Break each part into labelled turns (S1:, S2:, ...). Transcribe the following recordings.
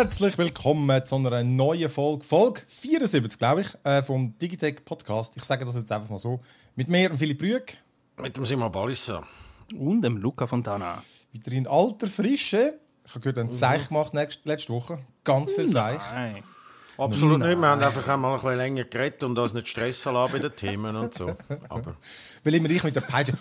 S1: Herzlich willkommen zu einer neuen Folge, Folge 74, glaube ich, äh, vom Digitech Podcast. Ich sage das jetzt einfach mal so. Mit mir, und Philipp Rüeg.
S2: Mit dem Simon Balissa.
S3: Und dem Luca Fontana.
S1: Wieder in alter Frische. Ich habe gehört, ein Seich gemacht nächste, letzte Woche. Ganz viel Seich.
S3: Nein.
S2: Absolut nicht. Wir haben einfach einmal ein bisschen länger geredet und uns nicht stressen lassen bei den Themen und so. Aber,
S1: Weil immer ich mit der Peitsche.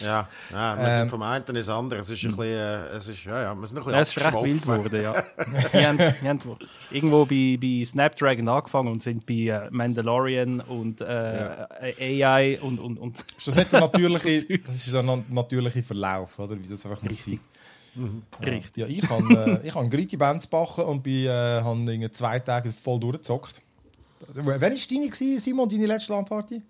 S2: Ja, ja wir
S1: Ähm.
S2: sind vom einen ins andere. Es ist ein bisschen, äh, es ist, ja, ja, wir sind ein bisschen
S3: Ja, es ist recht wild geworden, ja. wir, haben, wir haben irgendwo bei, bei Snapdragon angefangen und sind bei äh, Mandalorian und äh, AI und, und, und
S1: Ist das nicht der natürliche, das ist ein natürlicher Verlauf, oder? Wie das einfach muss sein.
S3: richtig.
S1: Ja, ich habe äh, ich habe Grigi Bands backen und bin, äh, habe irgendwie zwei Tage voll durchgezockt. Wer war deine, Simon, deine letzte LAN-Party?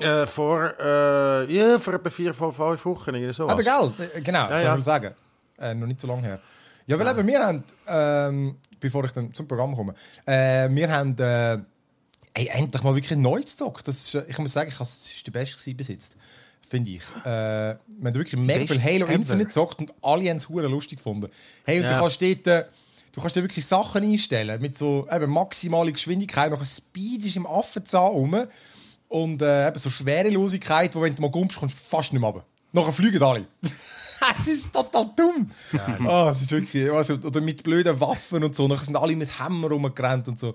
S2: Äh, vor, äh, ja, vor etwa vier, fünf, fünf Wochen. Irgendwie so
S1: Aber gell, genau,
S2: ja.
S1: will ich sagen. Äh, noch nicht so lange her. Ja, weil eben, wir haben, ähm, bevor ich dann zum Programm komme, äh, wir haben ey, endlich mal wirklich neu gezockt. Das ist, ich muss sagen, ich, das war der beste bis jetzt. Finde ich. Äh, wir haben wirklich mega viel Halo
S3: ever.
S1: Infinite gezockt und alle haben es lustig gefunden. Hey, und du
S2: Ja.
S1: kannst dort, du kannst dir wirklich Sachen einstellen mit so eben maximale Geschwindigkeit, noch ein Speed ist im Affenzahn rum und äh, eben so Schwerelosigkeit, wo wenn du mal gumpst, kommst du fast nicht mehr runter. Nachher fliegen alle. das ist total dumm. Ah, es ist wirklich, also, oder mit blöden Waffen und so. Nachher sind alle mit Hämmer rumgerannt und so.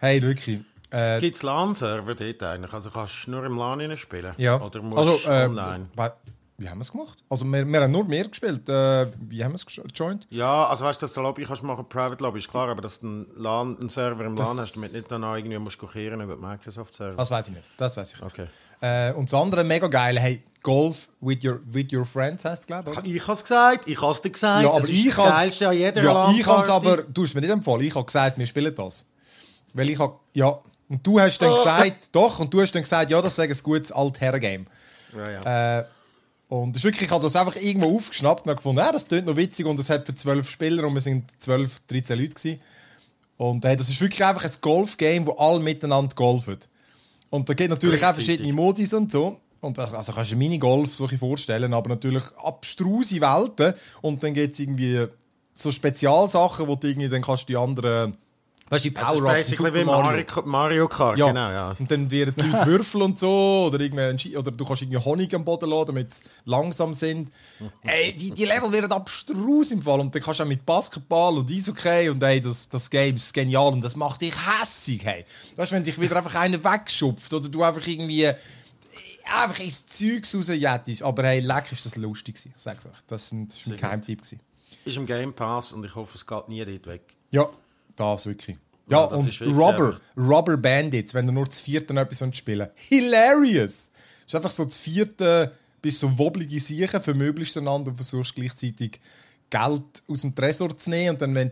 S1: Hey, wirklich. Äh,
S2: Gibt es LAN-Server dort eigentlich? Also kannst du nur im LAN spielen?
S1: ja.
S2: Oder musst
S1: also,
S2: du
S1: äh,
S2: online?
S1: Wie haben wir es gemacht? Also, wir, wir haben nur mehr gespielt. Äh, wie haben wir es gejoint?
S2: Ja, also weißt du, dass du Lobby kannst machen, Private Lobby, ist klar, aber dass du einen, LAN, einen Server im
S1: Das-
S2: LAN hast, damit nicht dann auch irgendwie musst kochieren über die Microsoft-Server.
S1: Das weiß ich nicht. Das weiß ich nicht.
S2: Okay.
S1: Äh, und das andere mega geil, hey, Golf with your, with your friends heißt es, glaube ich?
S2: Ich habe es gesagt, ich habe es dir gesagt.
S1: Ja, aber
S2: das
S1: ich habe
S2: an jeder
S1: ja, ich habe es aber, du hast mir nicht empfohlen, ich habe gesagt, wir spielen das. Weil ich habe, ja, und du hast dann
S2: Oh.
S1: gesagt, doch, und du hast dann gesagt, ja, das ist ein gutes Altherren-Game.
S2: Ja, ja.
S1: Äh, und das ist wirklich, ich habe das einfach irgendwo aufgeschnappt und gefunden, ja, das klingt noch witzig und es hat für zwölf Spieler und wir sind 12, 13 Leute gewesen. Und hey, das ist wirklich einfach ein Golf-Game, wo alle miteinander golfen. Und da gibt natürlich auch verschiedene Modis und so. Und also also kannst du Minigolf so vorstellen, aber natürlich abstruse Welten. Und dann gibt es irgendwie so Spezialsachen, wo du irgendwie dann kannst die anderen, weißt du, wie Power-Ups in Super
S2: wie
S1: Mario.
S2: Mario, Kart,
S1: Ja.
S2: genau, ja.
S1: Und dann werden die Leute Würfel und so. Oder, irgendwie oder du kannst irgendwie Honig am Boden lassen, damit sie langsam sind. ey, die, die Level werden abstrus im Fall. Und dann kannst du auch mit Basketball und Eishockey. Und ey, das, das Game ist genial. Und das macht dich hässig. Hey. Weißt du, wenn dich wieder einfach einer wegschupft oder du einfach irgendwie äh, einfach ins Zeug rausjettest. Aber hey, leck ist das lustig gewesen. Ich sag's euch. Das war mein Geheimtipp. gewesen.
S2: Ist im Game Pass und ich hoffe, es geht nie dort weg.
S1: Ja, das wirklich. Ja,
S2: das
S1: und Rubber, Rubber Bandits, wenn du nur das vierte noch etwas spielen. Hilarious! Es ist einfach so das vierte, bist so wobblige Siechen, vermöblichst einander und versuchst gleichzeitig Geld aus dem Tresor zu nehmen und dann, wenn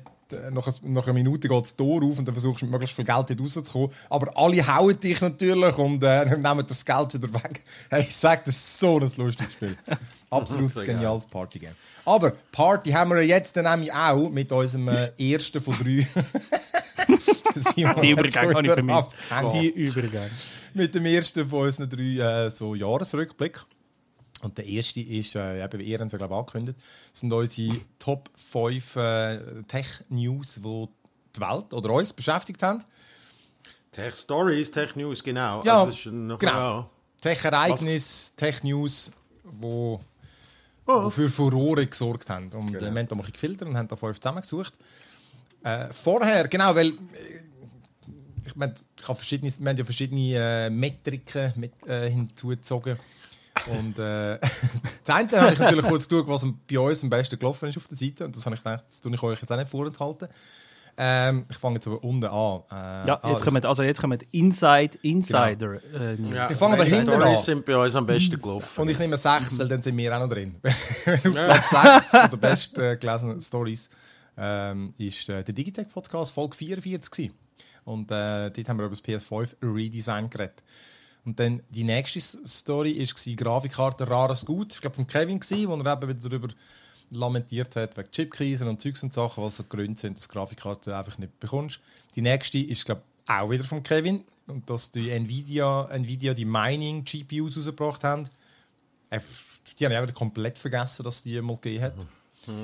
S1: nach, nach einer Minute geht das Tor auf und dann versuchst du mit möglichst viel Geld dort rauszukommen. Aber alle hauen dich natürlich und äh, nehmen das Geld wieder weg. Hey, ich sag, das ist so ein lustiges Spiel. Absolut geniales Partygame. Aber Party haben wir jetzt dann nämlich auch mit unserem äh, ersten von drei.
S3: Die
S1: schon
S3: habe ich vermisst. Die Übergang.
S1: Mit dem ersten von unseren drei äh, so Jahresrückblick. Und der erste ist, äh, eben, wie ihr es ja, glaube ich, angekündigt, das sind unsere Top 5 äh, Tech-News, die die Welt oder uns beschäftigt haben.
S2: Tech Stories, Tech News, genau.
S1: Ja,
S2: Also
S1: genau.
S2: Ja.
S1: Tech-Ereignis, Tech-News, wo, wo für Furore gesorgt haben. Und äh, wir haben da mal gefiltert und haben da fünf zusammengesucht. Äh, vorher, genau, weil äh, ich, mein, ich habe verschiedene, wir haben ja verschiedene äh, Metriken mit, äh, hinzugezogen. Und äh, das eine habe ich natürlich kurz geschaut, was bei uns am besten gelaufen ist auf der Seite. Und das habe ich gedacht, das tue ich euch jetzt auch nicht vorenthalten. Ähm, ich fange jetzt aber unten an. Äh,
S3: Ja,
S1: ah,
S3: jetzt kommen, also jetzt kommen Inside Insider. Äh, News.
S2: Ja.
S1: Ich fange aber
S2: Die
S1: hinten
S2: Stories
S1: an.
S2: sind bei uns am besten gelaufen.
S1: Und ich nehme sechs, weil dann sind wir auch noch drin. Auf Platz sechs von der besten äh, gelesenen Stories ähm, ist äh, der Digitech Podcast Folge 44 gewesen. Und äh, dort haben wir über das PS5 Redesign geredet. Und dann die nächste Story war Grafikkarte Rares Gut. Ich glaube von Kevin, wo er eben wieder darüber lamentiert hat, wegen Chipkrisen und Zeugs und Sachen, was so Gründe sind, dass du Grafikkarte einfach nicht bekommst. Die nächste ist, glaube auch wieder von Kevin. Und dass die Nvidia, Nvidia die Mining-GPUs rausgebracht haben. Äh, Die habe ich wieder komplett vergessen, dass die mal gegeben hat.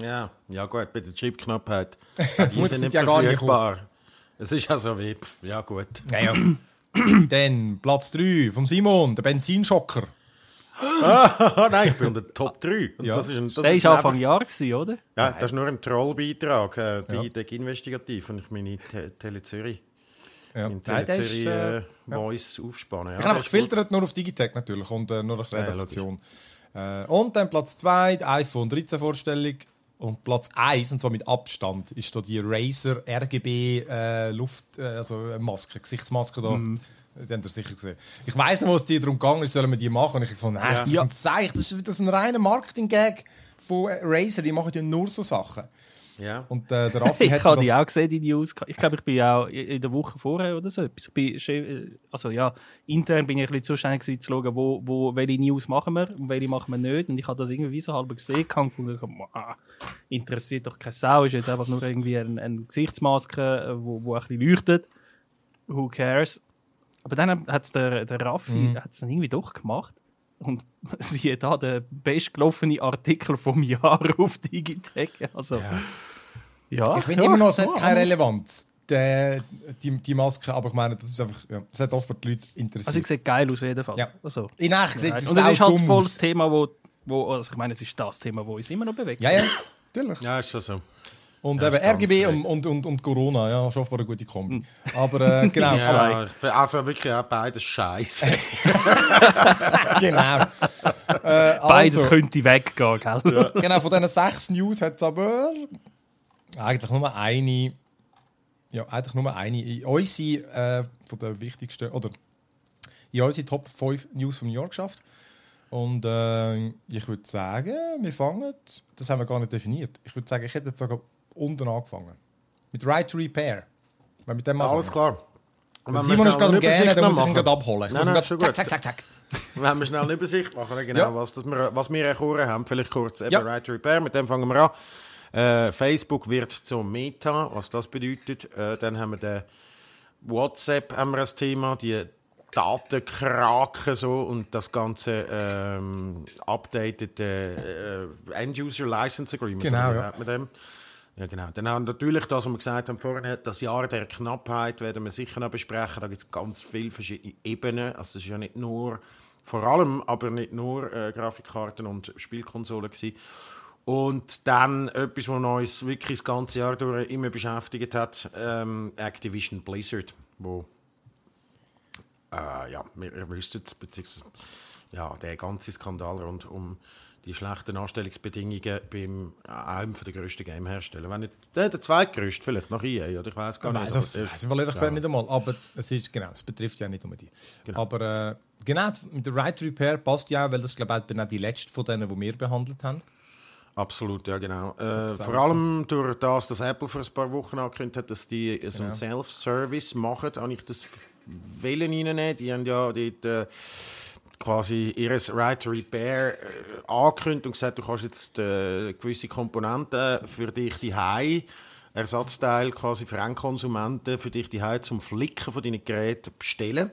S2: Ja, ja gut, bei der Chipknappheit. Die sind nicht
S1: ja gar nicht
S2: verfügbar. Es ist ja so wie, ja gut.
S1: Ja, ja. Dann Platz 3 vom Simon, der Benzinschocker.
S2: Ah, nein, ich bin unter den Top 3. Und
S1: Ja.
S2: Das ist, ein, das
S3: Der
S2: ist
S3: war Anfang
S2: einfach-
S3: Jahr, gewesen, oder?
S2: Ja, das ist nur ein Trollbeitrag, äh, Digitec Investigativ, und ich meine Te Tele Zürich.
S1: Ja.
S2: In
S1: Nein,
S2: Tele Zürich
S1: äh,
S2: äh, Voice aufspannen. Ja,
S1: Ich habe gefiltert nur auf Digitech natürlich und äh, nur nach Redaktion. äh, und dann Platz 2, die iPhone 13 Vorstellung. Und Platz 1, und zwar mit Abstand, ist da die Razer RGB äh, Luft, äh, also äh, Maske, Gesichtsmaske da. Die habt ihr sicher gesehen. Ich weiss nicht, was die darum gegangen ist, sollen wir die machen? Und ich fand, nein, das,
S3: Ja.
S1: ist ein das, ist, ein reiner Marketing-Gag von Razer, die machen ja nur so Sachen.
S2: Ja.
S1: Und äh, der Raffi
S3: Ich
S1: hat
S3: habe
S1: das
S3: die auch gesehen, die News. Ich glaube, ich bin auch in der Woche vorher oder so. Ich bin, Chef- also ja, intern bin ich ein bisschen zuständig gewesen, zu schauen, wo, wo, welche News machen wir und welche machen wir nicht. Und ich habe das irgendwie so halb gesehen und ich habe ah, interessiert doch keine Sau. Ist jetzt einfach nur irgendwie eine, eine Gesichtsmaske, äh, wo, wo ein bisschen leuchtet. Who cares? Aber dann hat der, der Raffi
S1: Mhm.
S3: hat's dann irgendwie doch gemacht. Und siehe da, der bestgelaufene Artikel vom Jahr auf Digitech. Also, ja.
S1: Ich finde
S3: ja,
S1: immer noch, es hat
S3: ja,
S1: keine Relevanz, die, die, die Maske, aber ich meine, das ist einfach, ja, es hat oft die Leute interessiert.
S3: Also, ich sieht geil aus, auf jeden Fall.
S1: Ja.
S3: Also,
S1: in echt sieht
S3: nein.
S1: es
S3: und es ist halt voll das Thema, wo, wo, also ich meine, es ist das Thema, wo uns immer noch bewegt.
S1: Ja, ja, natürlich.
S2: ja, ist schon so.
S1: Und
S2: Ja,
S1: eben RGB und, und, und, und Corona, ja, offenbar eine gute Kombi. Aber äh, genau,
S2: Ja, also wirklich auch beides scheiße.
S1: genau. Äh,
S3: Beides
S1: also,
S3: könnte weggehen, gell?
S1: Genau, von diesen sechs News hat es aber eigentlich nur eine, ja, eigentlich nur eine, in unsere, äh, von der wichtigsten, oder in unsere Top 5 News vom Jahr geschafft. Und äh, ich würde sagen, wir fangen, das haben wir gar nicht definiert. Ich würde sagen, ich hätte jetzt sogar unten angefangen. Mit Right to Repair. Weil mit dem
S2: Alles klar.
S1: Simon ist gerade
S2: Übersicht
S1: dann muss ich ihn gerade abholen. Ich
S2: Nein,
S1: muss
S2: nein, schon
S1: zack, zack, zack, zack.
S2: Wenn wir schnell eine Übersicht machen, genau,
S1: Ja.
S2: was, das wir, was wir erkoren haben, vielleicht kurz eben
S1: Ja.
S2: Right to Repair, mit dem fangen wir an. Äh, Facebook wird zum Meta, was das bedeutet. Äh, dann haben wir den WhatsApp haben wir als Thema, die Datenkraken so und das ganze ähm, updated äh, End-User License Agreement.
S1: Genau, ja.
S2: man dem? Ja, genau. Dann haben wir natürlich das, was wir gesagt haben vorhin, das Jahr der Knappheit werden wir sicher noch besprechen. Da gibt es ganz viele verschiedene Ebenen. Also es ist ja nicht nur, vor allem, aber nicht nur äh, Grafikkarten und Spielkonsolen gewesen. Und dann etwas, was uns wirklich das ganze Jahr durch immer beschäftigt hat, ähm, Activision Blizzard, wo äh, ja, ihr wisst beziehungsweise ja, der ganze Skandal rund um die schlechten Anstellungsbedingungen beim einem der grössten Game-Hersteller. Wenn nicht der, der zweitgrößte vielleicht, nach EA, oder ich weiß gar
S1: Nein,
S2: nicht.
S1: das
S2: der-
S1: weiß ich ehrlich gesagt nicht einmal. Aber es ist, genau, es betrifft ja nicht nur die.
S2: Genau.
S1: Aber äh, genau, mit der Right Repair passt ja, weil das glaube ich auch die letzte von denen, die wir behandelt haben.
S2: Absolut, ja genau. Äh, vor allem durch das, dass Apple vor ein paar Wochen angekündigt hat, dass die so einen Self-Service machen, habe ich das Willen reinnehmen. Die haben ja dort äh, quasi ihr Right to Repair äh, angekündigt und gesagt, du kannst jetzt äh, gewisse Komponenten für dich die Ersatzteil quasi für Endkonsumenten für dich die zum Flicken von deinen Geräten bestellen.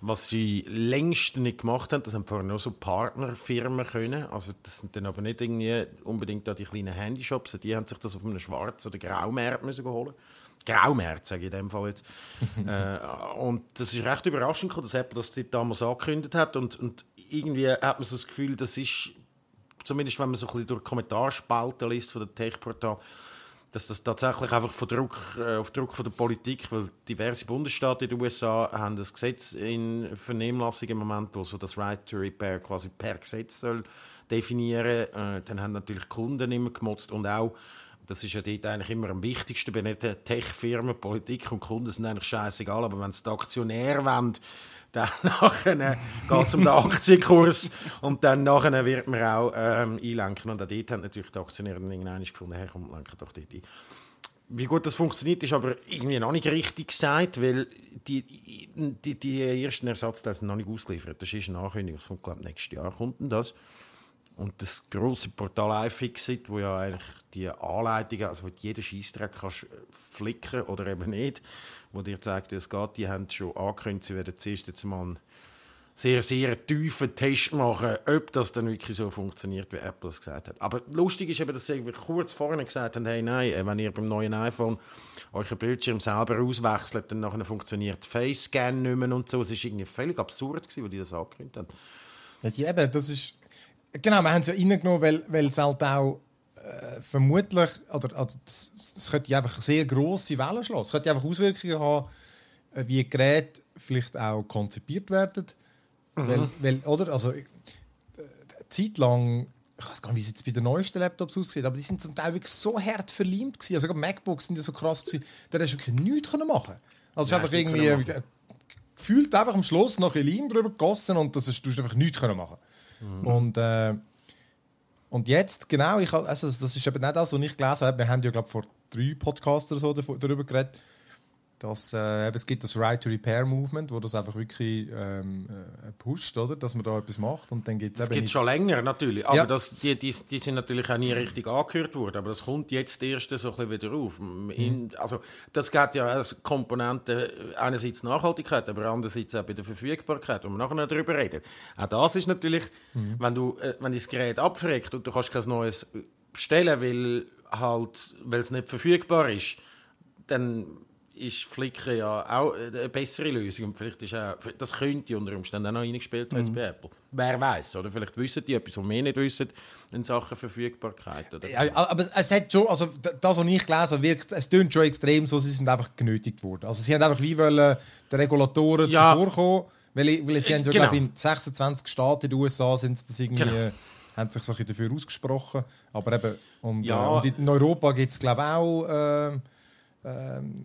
S2: Was sie längst nicht gemacht haben, das haben vorher nur so Partnerfirmen können. Also das sind dann aber nicht irgendwie unbedingt da die kleinen Handyshops. Die haben sich das auf einem Schwarz- oder Graumarkt müssen holen. Graumarkt, sage ich in dem Fall jetzt. äh, und das ist recht überraschend, dass Apple das damals angekündigt hat. Und, und irgendwie hat man so das Gefühl, das ist, zumindest wenn man so ein bisschen durch Kommentarspalten liest von der Tech-Portal, dass das tatsächlich einfach von Druck, äh, auf Druck von der Politik, weil diverse Bundesstaaten in den USA haben das Gesetz in Vernehmlassung im Moment, wo so das Right to Repair quasi per Gesetz soll definieren. Äh, dann haben natürlich Kunden immer gemotzt und auch das ist ja dort eigentlich immer am wichtigsten bei den Tech-Firmen. Politik und Kunden sind eigentlich scheißegal, aber wenn es die Aktionäre wollen, dann geht es um den Aktienkurs und dann nachher wird man auch ähm, einlenken. Und auch dort haben natürlich die Aktionäre dann irgendwann gefunden, hey, komm, lenken doch dort ein. Wie gut das funktioniert, ist aber irgendwie noch nicht richtig gesagt, weil die, die, die ersten Ersatzteile sind noch nicht ausgeliefert. Das ist eine Ankündigung, das kommt, glaube ich, nächstes Jahr kommt denn das. Und das grosse Portal iFixit, wo ja eigentlich die Anleitungen, also wo du jeden Scheissdreck kannst flicken oder eben nicht, wo dir zeigt, wie es geht, die haben schon angekündigt, sie werden zuerst jetzt mal einen sehr, sehr tiefen Test machen, ob das dann wirklich so funktioniert, wie Apple es gesagt hat. Aber lustig ist eben, dass sie kurz vorne gesagt haben, hey, nein, äh, wenn ihr beim neuen iPhone euren Bildschirm selber auswechselt, dann nachher funktioniert Face Scan nicht mehr und so. Es war irgendwie völlig absurd, gewesen, wo die das angekündigt haben.
S1: Ja, eben, das ist... Genau, wir haben es ja reingenommen, weil, weil es halt auch äh, vermutlich, oder also, es könnte einfach sehr grosse Wellen schlagen. Es könnte einfach Auswirkungen haben, äh, wie Geräte vielleicht auch konzipiert werden Mhm. Weil, weil, oder? Also, eine äh, Zeit lang, ich weiß gar nicht, wie es jetzt bei den neuesten Laptops aussieht, aber die sind zum Teil wirklich so hart verliebt gewesen. Also, sogar MacBooks sind ja so krass gewesen, da hast du wirklich nichts machen Also, es ist einfach irgendwie gefühlt einfach am Schluss noch ein Leim drüber gegossen und das ist, du hast einfach nichts machen mhm. Und, äh, und jetzt, genau, ich, also, das ist eben nicht das, was ich gelesen habe. Wir haben ja, glaube ich, vor drei Podcasts oder so darüber geredet dass äh, es gibt das Right to Repair Movement, wo das einfach wirklich ähm, äh, pusht, oder? dass man da etwas macht und dann gibt's
S2: das gibt es schon länger natürlich, aber ja. das, die, die, die sind natürlich auch nie richtig angehört worden, aber das kommt jetzt erst so ein bisschen wieder auf. In, mhm. also das geht ja als Komponente einerseits Nachhaltigkeit, aber andererseits auch bei der Verfügbarkeit, wo wir nachher noch darüber reden. Auch das ist natürlich, mhm. wenn du äh, wenn das Gerät abfragt und du kannst kein neues bestellen, weil halt, weil es nicht verfügbar ist, dann ist Flickr ja auch eine bessere Lösung. Und vielleicht ist auch, das könnte unter Umständen auch noch reingespielt werden mhm. bei Apple. Wer weiß oder vielleicht wissen die etwas, was wir nicht wissen in Sachen Verfügbarkeit. Oder?
S1: Ja, aber es hat schon, also das, was ich gelesen habe, wirkt, es klingt schon extrem so, sie sind einfach genötigt worden. Also sie haben einfach wie wollen die Regulatoren ja. zuvorkommen, weil, weil sie haben so, genau. glaube in 26 Staaten in den USA sind das irgendwie... Genau haben sich so dafür ausgesprochen. Aber eben, und, ja. äh, und in Europa gibt es, glaube ich, auch äh, ähm,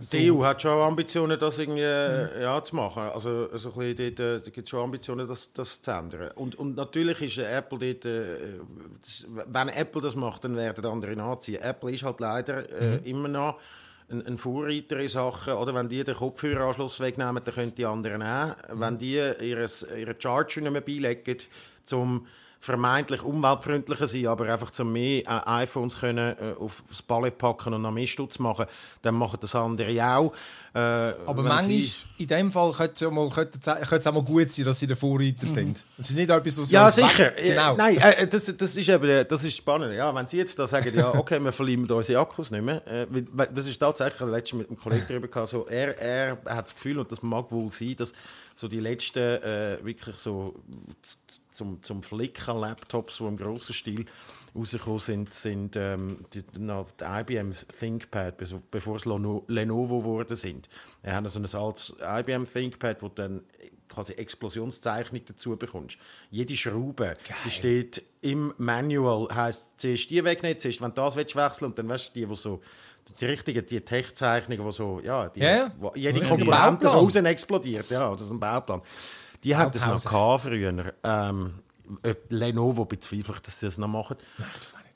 S2: so. Die EU hat schon Ambitionen, das irgendwie mhm. ja, zu machen. Also, also ein bisschen dort, äh, gibt schon Ambitionen, das, das zu ändern. Und, und natürlich ist Apple dort, äh, das, wenn Apple das macht, dann werden andere nachziehen. Apple ist halt leider äh, mhm. immer noch ein, ein Vorreiter in Sachen, oder wenn die den Kopfhöreranschluss wegnehmen, dann können die anderen auch. Mhm. Wenn die ihres, ihre Charger nicht mehr beilegen, zum vermeintlich umweltfreundlicher sein, aber einfach zum mehr äh, iPhones können äh, aufs Pallet packen und noch mehr Stutz machen, dann machen das andere auch.
S1: Äh, aber manchmal, in dem Fall könnte es, ja mal, könnte, könnte es auch mal gut sein, dass sie der Vorreiter mhm. sind. Das ist nicht etwas, was
S2: Ja, sicher. Genau. Nein, äh, das, das, ist eben, das ist spannend. Ja, wenn Sie jetzt da sagen, ja, okay, wir verlieren unsere Akkus nicht mehr. Äh, das ist tatsächlich, letztens mit einem Kollegen darüber gehabt, so, er, er hat das Gefühl, und das mag wohl sein, dass so die letzten äh, wirklich so zum, zum Flickr-Laptops, die im grossen Stil rausgekommen sind, sind ähm, die, die, IBM ThinkPad, bevor es Lenovo geworden sind. Wir haben also ein altes IBM ThinkPad, wo dann quasi Explosionszeichnung dazu bekommst. Jede Schraube, die steht im Manual, heisst, zuerst die wegnehmen, zuerst, wenn du das willst, wechseln und dann weißt du, die, die so die richtigen, die Tech-Zeichnungen, die so, ja, die,
S1: ja,
S2: wo jede Komponente so raus explodiert, ja, das ist ein Bauplan. Die hat es noch gehabt früher. Ähm, Lenovo bezweifle ich, dass sie das noch machen. Nein,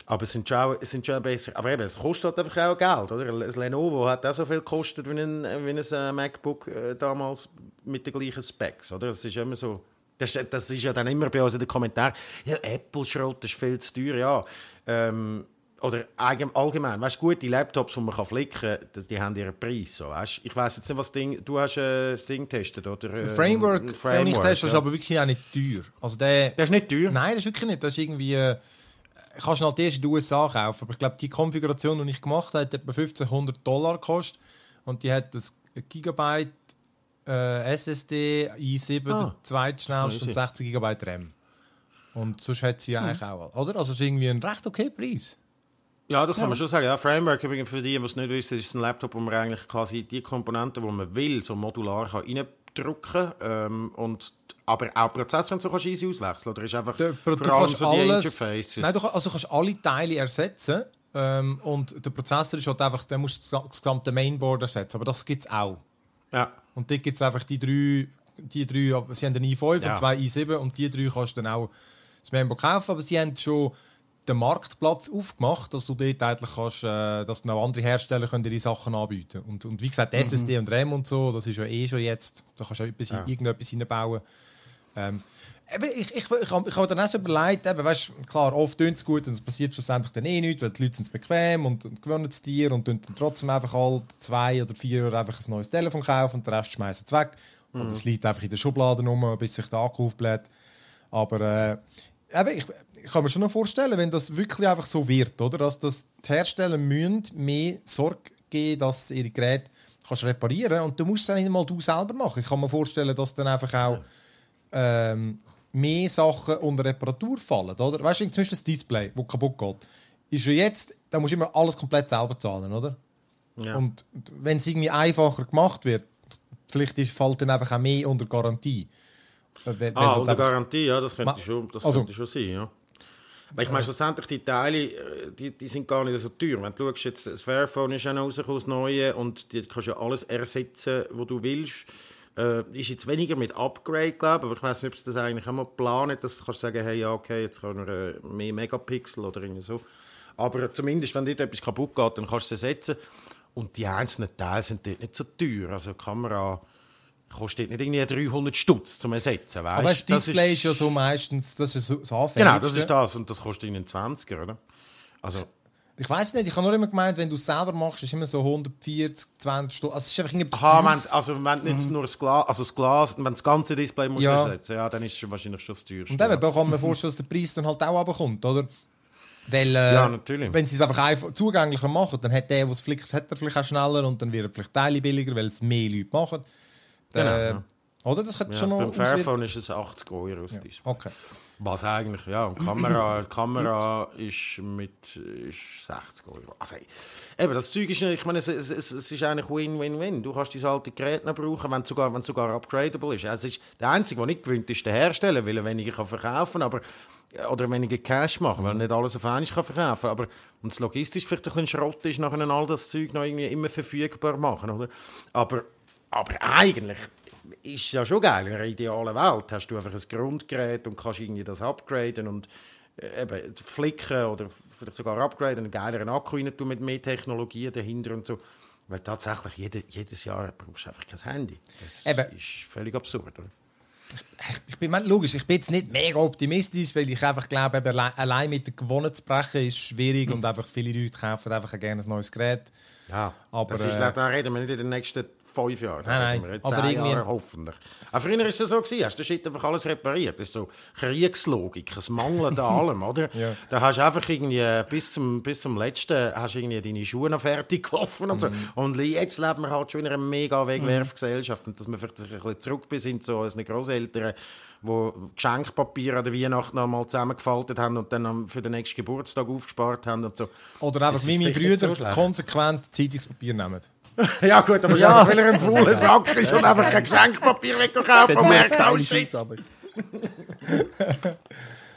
S2: aber es sind schon, es sind schon besser. Aber eben, es kostet halt einfach auch Geld, oder? Das Lenovo hat auch so viel gekostet wie ein, wie ein äh, MacBook äh, damals mit den gleichen Specs, oder? Das ist immer so. Das, das ist ja dann immer bei uns in den Kommentaren. Ja, Apple-Schrott ist viel zu teuer, ja. Ähm, oder allgemein, weißt gute Laptops, die man kann flicken kann, die haben ihren Preis. So, weißt? Ich weiß jetzt nicht, was Ding, du hast äh, das Ding getestet, oder?
S1: Äh, Framework, Framework, den ich teste, ja. ist aber wirklich auch nicht teuer. Also der,
S2: der ist nicht teuer?
S1: Nein, das ist wirklich nicht. Das ist irgendwie... Äh, kannst du halt erst in den USA kaufen, aber ich glaube, die Konfiguration, die ich gemacht habe, hat etwa 1500 Dollar gekostet und die hat das Gigabyte äh, SSD, i7, ah, der zweitschnellste und 60 GB RAM. Und sonst hat sie ja hm. eigentlich auch, oder? Also es ist irgendwie ein recht okay Preis.
S2: Ja, das kann man schon sagen. Ja, Framework, übrigens für die, die es nicht wissen, ist ein Laptop, wo man eigentlich quasi die Komponenten, die man will, so modular kann reindrücken ähm, und aber auch Prozessor und so kannst du easy auswechseln. Oder ist einfach
S1: der, du kannst so alles, Nein, du, also kannst alle Teile ersetzen ähm, und der Prozessor ist halt einfach, der muss das gesamte Mainboard ersetzen. Aber das gibt es auch.
S2: Ja.
S1: Und dort gibt es einfach die drei, die drei, sie haben einen i5 ja. und zwei i7 und die drei kannst du dann auch das Mainboard kaufen, aber sie haben schon den Marktplatz aufgemacht, dass du dort eigentlich kannst, äh, dass noch andere Hersteller können ihre Sachen anbieten und, und wie gesagt, SSD mhm. und RAM und so, das ist ja eh schon jetzt, da kannst du etwas, ja. irgendetwas reinbauen. Ähm, ich, ich, ich, habe, ich habe dann auch so überlegt, eben, weißt, klar, oft tun es gut und es passiert schlussendlich dann eh nichts, weil die Leute sind bequem und, und gewöhnen es dir und dann trotzdem einfach alle zwei oder vier Jahre einfach ein neues Telefon kaufen und den Rest schmeißen es weg. Mhm. Und es liegt einfach in der Schublade rum, bis sich der Akku aufbläht. Aber äh, eben, ich, ich kann mir schon noch vorstellen, wenn das wirklich einfach so wird, oder? Dass, dass die Hersteller müssen mehr Sorge geben, dass ihre Geräte kannst reparieren und du musst es nicht mal du selber machen. Ich kann mir vorstellen, dass dann einfach auch ähm, mehr Sachen unter Reparatur fallen, oder? Weißt du, zum Beispiel das Display, das kaputt geht, ist ja jetzt, da musst du immer alles komplett selber zahlen, oder? Ja. Und wenn es irgendwie einfacher gemacht wird, vielleicht ist, fällt dann einfach auch mehr unter Garantie.
S2: Wenn, ah, unter Garantie, ja, das könnte, schon, das also, könnte schon sein, ja. Weil ich meine, schlussendlich die Teile, äh, die, die sind gar nicht so teuer. Wenn du schaust, jetzt, das Fairphone ist ja noch rausgekommen, das Neue, und die kannst ja alles ersetzen, was du willst. Äh, ist jetzt weniger mit Upgrade, glaube aber ich weiß nicht, ob sie das eigentlich einmal planen, dass du kannst sagen, hey, ja, okay, jetzt kann er äh, mehr Megapixel oder irgendwie so. Aber zumindest, wenn dir etwas kaputt geht, dann kannst du es ersetzen. Und die einzelnen Teile sind dort nicht so teuer. Also Kamera kostet nicht irgendwie 300 Stutz zum Ersetzen. Weißt?
S1: Aber das Display ist, ist, ja so meistens, das ist das
S2: Genau, das ist das und das kostet ihnen 20er, oder? Also,
S1: ich weiß nicht, ich habe nur immer gemeint, wenn du es selber machst, ist immer so 140, 20 Stunden. Also es ist einfach irgendetwas
S2: Aha, wenn, also wenn du nicht mhm. nur das Glas, also das Glas, wenn das ganze Display musst ja. ersetzen, ja, dann ist es wahrscheinlich schon das teuerste.
S1: Und eben, da kann man vorstellen, dass der Preis dann halt auch runterkommt, oder? Weil, äh, ja, natürlich. wenn sie es einfach, einfach zugänglicher machen, dann hat der, der es flickt, hat er vielleicht auch schneller und dann wird er vielleicht Teile billiger, weil es mehr Leute machen. Genau, äh, ja. Oder? Das könnte ja, schon noch
S2: beim Fairphone ist es 80 Euro aus ja.
S1: Okay.
S2: Was eigentlich, ja. Und Kamera, Kamera ist mit ist 60 Euro. Also, eben, das Zeug ist, ich meine, es, es, es ist eigentlich Win-Win-Win. Du kannst dein alte Gerät noch brauchen, wenn es sogar, wenn sogar upgradable ist. Also, ist der Einzige, der nicht gewöhnt ist, der Hersteller, weil er weniger verkaufen kann, aber oder weniger Cash machen, weil er nicht alles auf einmal verkaufen kann. Aber und das logistisch vielleicht ein bisschen Schrott ist, nachher all das Zeug noch irgendwie immer verfügbar machen, oder? Aber, aber eigentlich ist ja schon geil. In einer idealen Welt hast du einfach ein Grundgerät und kannst irgendwie das upgraden und äh, eben flicken oder vielleicht sogar upgraden, einen geileren Akku rein mit mehr Technologie dahinter und so. Weil tatsächlich jede, jedes Jahr brauchst du einfach kein Handy. Das eben. ist völlig absurd. Oder?
S1: Ich, ich bin logisch, ich bin jetzt nicht mega optimistisch, weil ich einfach glaube, eben, allein mit der Gewohnheit zu brechen ist schwierig mhm. und einfach viele Leute kaufen einfach gerne ein neues Gerät.
S2: Ja, aber das ist, äh, da reden wir nicht in den nächsten fünf Jahren.
S1: Nein, nein, aber irgendwie... Jahre,
S2: hoffentlich. Aber früher war es so, gewesen, hast du Shit einfach alles repariert. Das ist so Kriegslogik, es mangelt an allem, oder? ja. Da hast du einfach irgendwie äh, bis zum, bis zum Letzten hast irgendwie deine Schuhe noch fertig gelaufen und so. Mhm. Und jetzt leben wir halt schon in einer mega Wegwerfgesellschaft und dass wir vielleicht ein bisschen zurück bis hin zu unseren Großeltern die Geschenkpapier an der Weihnacht noch mal zusammengefaltet haben und dann für den nächsten Geburtstag aufgespart haben und so.
S1: Oder einfach wie meine Brüder so konsequent Zeitungspapier nehmen.
S2: ja gut, aber ja. weil er ein fauler Sack ist und einfach kein Geschenkpapier wegkaufen und merkt, oh shit.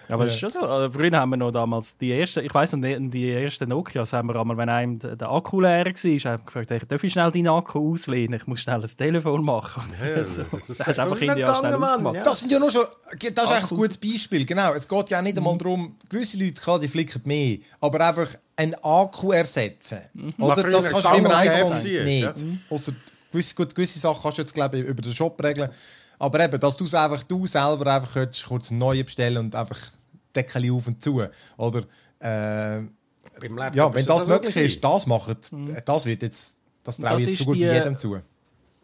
S3: Aber es ist schon so. Also, früher haben wir noch damals die ersten, ich weiß noch, die ersten Nokias haben wir einmal, wenn einem der Akku leer war, haben wir gefragt, hey, darf ich schnell deinen Akku auslehnen? Ich muss schnell ein Telefon machen. Ja, so. Das, das hast einfach in schnell
S1: Mann, ja. Das sind ja nur schon, das ist eigentlich ein gutes Beispiel. Genau, es geht ja nicht einmal mhm. darum, gewisse Leute, klar, die flicken mehr, aber einfach einen Akku ersetzen. Mhm. Oder das kannst du mit einem iPhone nicht. Ja. Mhm. Ausser gewisse, gut, gewisse Sachen kannst du jetzt, glaube ich, über den Shop regeln. Aber eben, dass du es einfach du selber einfach könntest, kurz neu bestellen und einfach Deckel auf und zu. Oder äh, ja, wenn das, das möglich ist, das machen, mhm. das wird jetzt, das traue ich jetzt so gut die, jedem zu.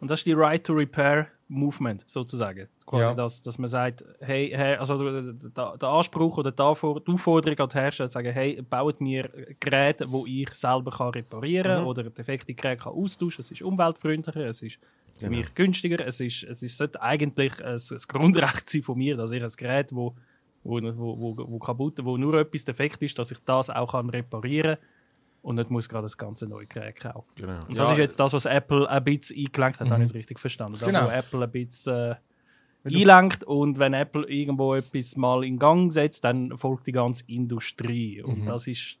S3: Und das ist die Right to Repair Movement sozusagen. Quasi ja. das, dass man sagt, hey, hey also der, der, Anspruch oder die Aufforderung an die Hersteller zu sagen, hey, baut mir Geräte, die ich selber kann reparieren kann mhm. oder defekte Geräte kann austauschen. Es ist umweltfreundlicher, es ist für genau. mich günstiger. Es, ist, es ist, sollte eigentlich ein, ein Grundrecht sein von mir, dass ich ein Gerät, das wo, wo, wo, wo, kaputt wo nur etwas defekt ist, dass ich das auch kann reparieren kann und nicht muss gerade das ganze neue Gerät kaufen. Genau. Und das ja. ist jetzt das, was Apple ein bisschen eingelenkt hat, mhm. habe ich es richtig verstanden. Das, genau. wo Apple ein bisschen äh, einlenkt und wenn Apple irgendwo etwas mal in Gang setzt, dann folgt die ganze Industrie. Und mhm. das ist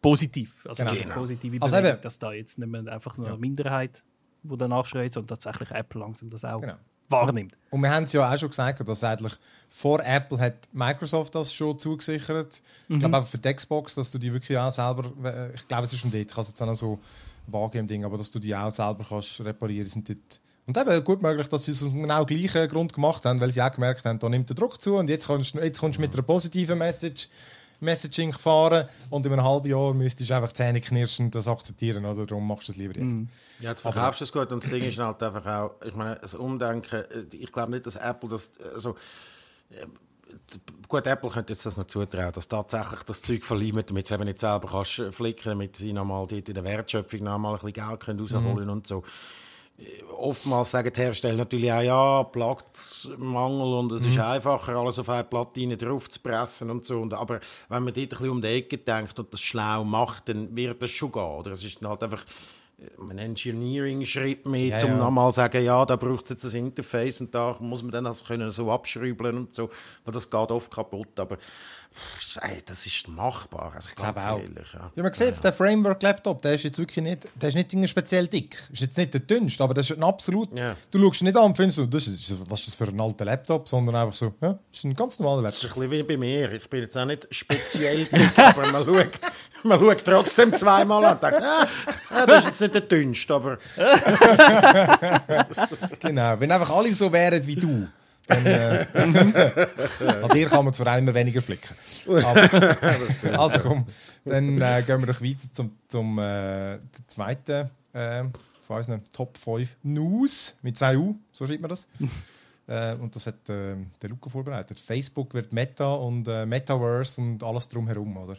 S3: positiv. Also genau. eine positive Bewegung, also dass da jetzt nicht mehr einfach nur eine Minderheit die danach schreit, sondern tatsächlich Apple langsam das auch genau. wahrnimmt.
S1: Und wir haben es ja auch schon gesagt, dass eigentlich vor Apple hat Microsoft das schon zugesichert. Mhm. Ich glaube auch für die Xbox, dass du die wirklich auch selber, ich glaube es ist schon dort, ich kann es jetzt auch noch so vage im Ding, aber dass du die auch selber kannst reparieren, sind dort Und eben gut möglich, dass sie es aus genau gleichen Grund gemacht haben, weil sie auch gemerkt haben, da nimmt der Druck zu und jetzt kommst, jetzt kommst du mit einer positiven Message Messaging fahren und in einem halben Jahr müsstest du einfach Zähne knirschen das akzeptieren, oder? Darum machst du es lieber jetzt. Mm.
S2: Ja, jetzt verkaufst du es gut und das Ding ist halt einfach auch, ich meine, das Umdenken, ich glaube nicht, dass Apple das, also, gut, Apple könnte jetzt das noch zutrauen, dass tatsächlich das Zeug verleimt, damit sie eben nicht selber kannst flicken, damit sie nochmal dort in der Wertschöpfung nochmal ein bisschen Geld können rausholen mm. und so oftmals sagen die Hersteller natürlich auch, ja, Platzmangel und es mhm. ist einfacher, alles auf eine Platine drauf zu pressen und so. Und, aber wenn man dort ein bisschen um die Ecke denkt und das schlau macht, dann wird das schon gehen. Oder es ist dann halt einfach ein Engineering-Schritt mehr, ja, um ja. nochmal zu sagen, ja, da braucht es jetzt ein Interface und da muss man dann das können so abschrauben und so, weil das geht oft kaputt. Aber Ey, das ist machbar, also ich glaube auch. Ehrlich, ja.
S1: ja. man sieht jetzt, der Framework-Laptop, der ist jetzt wirklich nicht, der ist nicht speziell dick. Ist jetzt nicht der dünnste, aber das ist ein absolut... Ja. Du schaust nicht an und findest, das ist, was ist das für ein alter Laptop, sondern einfach so, ja, das ist ein ganz normaler Laptop.
S2: Das ist ein bisschen wie bei mir. Ich bin jetzt auch nicht speziell dick, aber man schaut, man schaut trotzdem zweimal an und denkt, ah, das ist jetzt nicht der dünnste, aber...
S1: genau, wenn einfach alle so wären wie du, dann, äh, an dir kann man zwar immer weniger flicken. Aber, also komm, dann äh, gehen wir doch weiter zum, zum äh, zweiten äh, von unseren Top 5 News mit 2 U, so schreibt man das. äh, und das hat äh, der Luca vorbereitet. Facebook wird Meta und äh, Metaverse und alles drumherum, oder?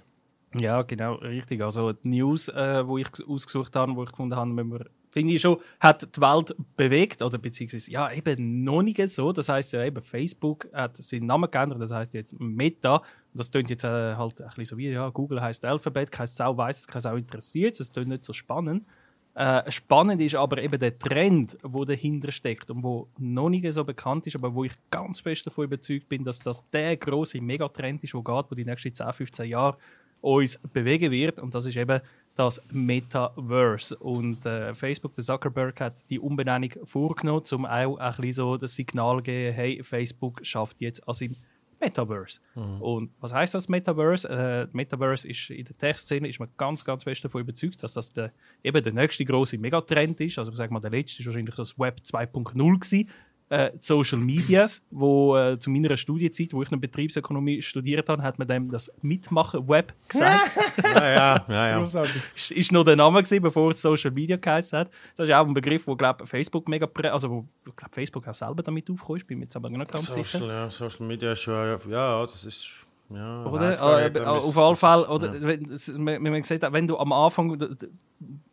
S3: Ja, genau, richtig. Also die News, äh, wo ich ausgesucht habe, wo ich gefunden habe, wenn wir finde ich schon, hat die Welt bewegt, oder beziehungsweise, ja, eben noch nicht so. Das heißt ja eben, Facebook hat seinen Namen geändert, das heißt jetzt Meta. Und das klingt jetzt äh, halt ein bisschen so wie, ja, Google heißt Alphabet, kein Sau weiß es, kein Sau interessiert das klingt nicht so spannend. Äh, spannend ist aber eben der Trend, der dahinter steckt und wo noch nicht so bekannt ist, aber wo ich ganz fest davon überzeugt bin, dass das der große Megatrend ist, der geht, wo die nächsten 10, 15 Jahre uns bewegen wird. Und das ist eben das Metaverse. Und äh, Facebook, der Zuckerberg, hat die Umbenennung vorgenommen, um auch ein bisschen so das Signal zu geben, hey, Facebook schafft jetzt an seinem Metaverse. Mhm. Und was heißt das Metaverse? Äh, Metaverse ist in der Tech-Szene ist man ganz, ganz fest davon überzeugt, dass das der, eben der nächste große Megatrend ist. Also ich sage mal, der letzte ist wahrscheinlich das Web 2.0 gewesen äh, Social Medias, wo äh, zu meiner Studienzeit, wo ich eine Betriebsökonomie studiert habe, hat man dem das Mitmachen-Web gesagt.
S2: ja, ja, ja, ja.
S3: Ist, ist noch der Name gewesen, bevor es Social Media geheißen hat. Das ist auch ein Begriff, wo glaube Facebook mega, also wo glaub, Facebook auch selber damit aufgekommen ist, bin mir jetzt aber nicht ganz
S2: Social,
S3: sicher.
S2: Ja, Social Media ist schon, ja, das ist ja,
S3: oder? Äh, auf jeden Fall, oder, ja. wenn, man gesagt wenn du am Anfang,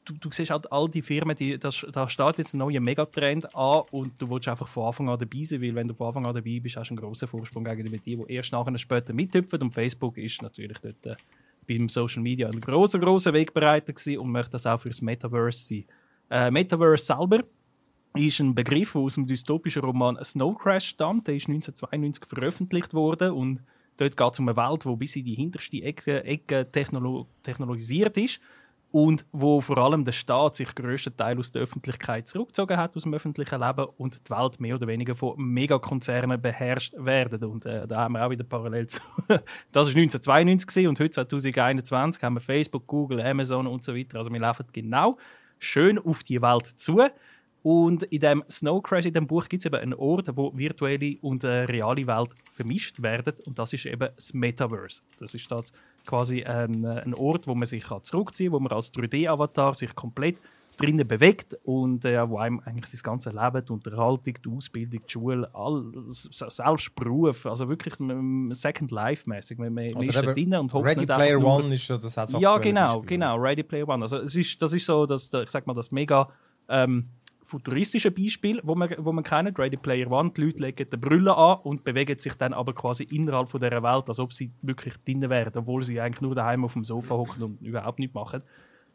S3: du, du siehst halt all die Firmen, die, das, da steht jetzt ein neuer Megatrend an und du willst einfach von Anfang an dabei sein, weil wenn du von Anfang an dabei bist, hast du einen grossen Vorsprung gegenüber die, die erst nachher später mithüpfen und Facebook ist natürlich dort äh, beim Social Media ein großer, großer Wegbereiter gewesen und möchte das auch fürs Metaverse sein. Äh, Metaverse selber ist ein Begriff, der aus dem dystopischen Roman Snow Crash stammt. Der ist 1992 veröffentlicht worden und Dort geht es um eine Welt, die bis in die hinterste Ecke, Ecke technolo technologisiert ist und wo vor allem der Staat sich größtenteils aus der Öffentlichkeit zurückgezogen hat, aus dem öffentlichen Leben und die Welt mehr oder weniger von Megakonzernen beherrscht werden. Und äh, da haben wir auch wieder parallel zu. das war 1992 und heute 2021 haben wir Facebook, Google, Amazon und so weiter. Also wir laufen genau schön auf die Welt zu. Und in dem Snow Crash, in dem Buch, gibt es eben einen Ort, wo virtuelle und äh, reale Welt vermischt werden. Und das ist eben das Metaverse. Das ist das quasi ein, äh, ein Ort, wo man sich kann zurückziehen kann, wo man als 3D-Avatar sich komplett drinnen bewegt und äh, wo einem eigentlich sein ganzes Leben, die Unterhaltung, die Ausbildung, die Schule, all, selbst Beruf, also wirklich Second Life-mäßig. Man, man ist da drin und
S1: hofft Ready Player One ist ja das
S3: auch Ja, genau, Beispiel. genau, Ready Player One. Also es ist, das ist so, dass, ich sag mal, das mega ähm, futuristische Beispiel, wo man, wo man kennt, Ready Player One, die Leute legen die Brille an und bewegen sich dann aber quasi innerhalb von dieser Welt, als ob sie wirklich drin wären, obwohl sie eigentlich nur daheim auf dem Sofa hocken und überhaupt nichts machen.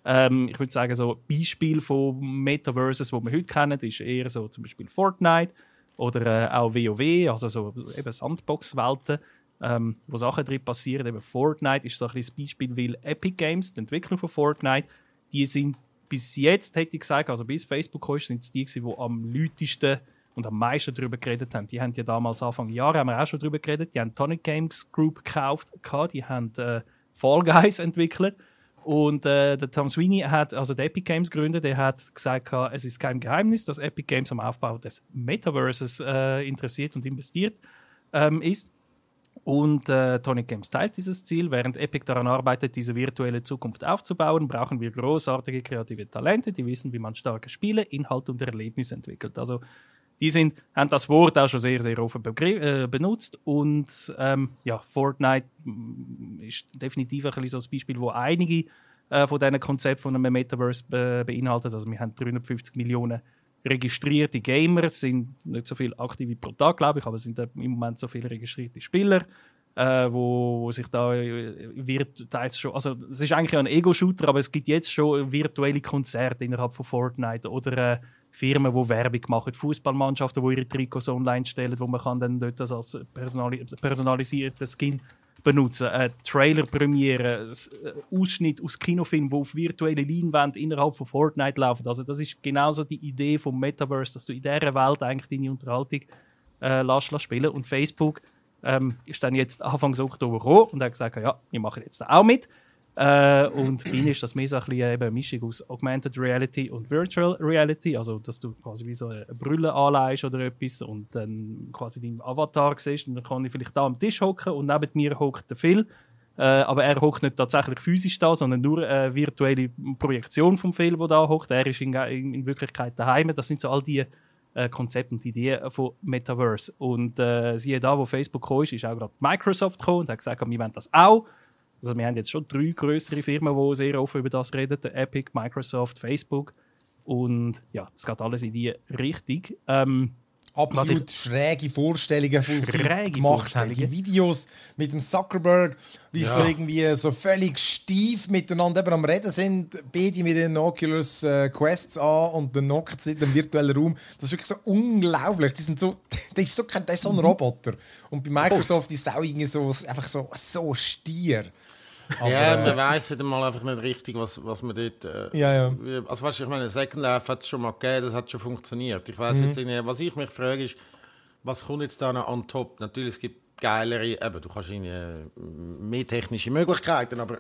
S3: Ähm, ich würde sagen, so Beispiel von Metaverses, wo wir heute kennen, ist eher so zum Beispiel Fortnite oder äh, auch WoW, also so eben Sandbox-Welten, ähm, wo Sachen drin passieren. Eben Fortnite ist so ein Beispiel, weil Epic Games, die Entwickler von Fortnite, die sind bis jetzt, hätte ich gesagt, also bis Facebook kam, sind es die, die am lautesten und am meisten darüber geredet haben. Die haben ja damals Anfang Jahre haben wir auch schon darüber geredet. Die haben Tonic Games Group gekauft, die haben äh, Fall Guys entwickelt Und äh, der Tom Sweeney hat, also der Epic Games Gründer, der hat gesagt, es ist kein Geheimnis, dass Epic Games am Aufbau des Metaverses äh, interessiert und investiert ähm, ist. Und äh, Tonic Games teilt dieses Ziel. Während Epic daran arbeitet, diese virtuelle Zukunft aufzubauen, brauchen wir großartige kreative Talente, die wissen, wie man starke Spiele, Inhalt und Erlebnisse entwickelt. Also die sind, haben das Wort auch schon sehr, sehr offen äh, benutzt. Und ähm, ja, Fortnite mm, ist definitiv ein so ein Beispiel, wo einige äh, von diesen Konzepten von einem Metaverse be beinhaltet. Also wir haben 350 Millionen registrierte Gamer, sind nicht so viele aktive pro Tag, glaube ich, aber es sind im Moment so viele registrierte Spieler, äh, wo, wo, sich da äh, wird schon, also es ist eigentlich ein Ego-Shooter, aber es gibt jetzt schon virtuelle Konzerte innerhalb von Fortnite oder äh, Firmen, die Werbung machen, Fußballmannschaften, die ihre Trikots online stellen, wo man kann dann dort das als personali personalisierten Skin benutzen. Äh, Trailer-Premiere, äh, Ausschnitt aus Kinofilmen, die auf virtuelle Leinwände innerhalb von Fortnite laufen. Also das ist genauso die Idee vom Metaverse, dass du in dieser Welt eigentlich deine Unterhaltung äh, lässt, lässt spielen Und Facebook ähm, ist dann jetzt Anfang Oktober gekommen und hat gesagt, ja, wir machen jetzt auch mit. Äh, und bei ist das mehr so ein bisschen eben eine Mischung aus Augmented Reality und Virtual Reality, also dass du quasi wie so eine Brille anleihst oder etwas und dann quasi deinen Avatar siehst und dann kann ich vielleicht da am Tisch hocken und neben mir hockt der Phil, äh, aber er hockt nicht tatsächlich physisch da, sondern nur eine virtuelle Projektion vom Phil, der da hockt. Er ist in, in, in, Wirklichkeit daheim. Das sind so all die äh, Konzepte und Ideen von Metaverse. Und äh, siehe da, wo Facebook gekommen ist, ist auch gerade Microsoft gekommen und hat gesagt, wir wollen das auch. Also wir haben jetzt schon drei größere Firmen, die sehr offen über das reden: Epic, Microsoft, Facebook. Und ja, es geht alles in die Richtung. Ähm,
S1: Absolut ich, schräge Vorstellungen, die sie gemacht haben. Die Videos mit dem Zuckerberg, wie ja. sie da irgendwie so völlig steif miteinander eben am Reden sind, beide mit den Oculus äh, Quests an und dann knockt sie in dem virtuellen Raum. Das ist wirklich so unglaublich. Die sind so, das ist so, das ist so ein mhm. Roboter. Und bei Microsoft oh. ist es auch irgendwie so, einfach so, so stier.
S2: Aber, ja, man äh, weiß wieder mal einfach nicht richtig, was, was man dort. Äh,
S1: ja, ja.
S2: Also, weißt du, ich meine, Second Life hat es schon mal gegeben, das hat schon funktioniert. Ich weiß mhm. jetzt irgendwie, was ich mich frage, ist, was kommt jetzt da noch on top? Natürlich, es gibt geilere, eben, du kannst irgendwie äh, mehr technische Möglichkeiten, aber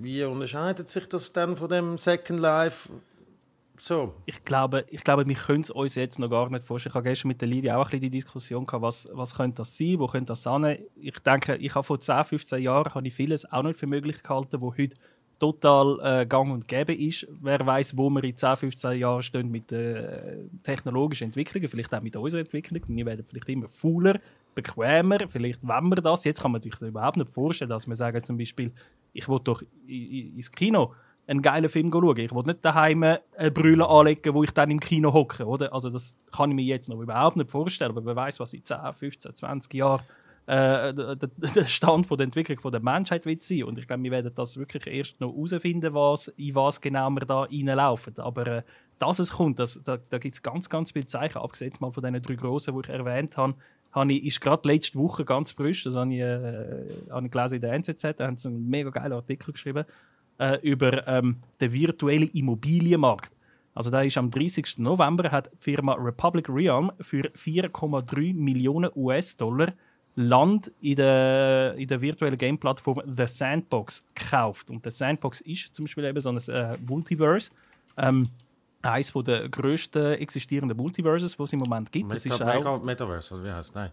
S2: wie unterscheidet sich das dann von dem Second Life? So.
S3: Ich glaube, ich glaube, wir können es uns jetzt noch gar nicht vorstellen. Ich habe gestern mit der Lydia auch ein bisschen die Diskussion gehabt, was, was könnte das sein, wo könnte das sein. Ich denke, ich habe vor 10, 15 Jahren habe ich vieles auch nicht für möglich gehalten, wo heute total äh, gang und gäbe ist. Wer weiß, wo wir in 10, 15 Jahren stehen mit äh, technologischen Entwicklungen, vielleicht auch mit unserer Entwicklung. Wir werden vielleicht immer fauler, bequemer, vielleicht wollen wir das. Jetzt kann man sich das überhaupt nicht vorstellen, dass wir sagen zum Beispiel, ich will doch ins Kino einen geilen Film schauen. Ich will nicht daheim eine Brille anlegen, wo ich dann im Kino hocke. Oder? Also das kann ich mir jetzt noch überhaupt nicht vorstellen. Aber wer weiß, was in 10, 15, 20 Jahren äh, der, Stand von der Entwicklung von der Menschheit wird sein. Und ich glaube, wir werden das wirklich erst noch herausfinden, was, in was genau wir da reinlaufen. Aber äh, dass es kommt, das, da, da gibt es ganz, ganz viele Zeichen. Abgesehen mal von den drei grossen, die ich erwähnt habe, habe ich, ist gerade letzte Woche ganz frisch, das habe ich, äh, habe ich gelesen in der NZZ, da haben sie einen mega geilen Artikel geschrieben, äh, über ähm, den virtuellen Immobilienmarkt. Also da ist am 30. November hat die Firma Republic Realm für 4,3 Millionen US-Dollar Land in der, in der virtuellen Game-Plattform The Sandbox gekauft. Und The Sandbox ist zum Beispiel eben so ein äh, Multiverse. Ähm, eines der grössten existierenden Multiverses, die es im Moment gibt.
S2: Meta
S3: das ist
S2: auch Metaverse, oder wie heißt? Nein.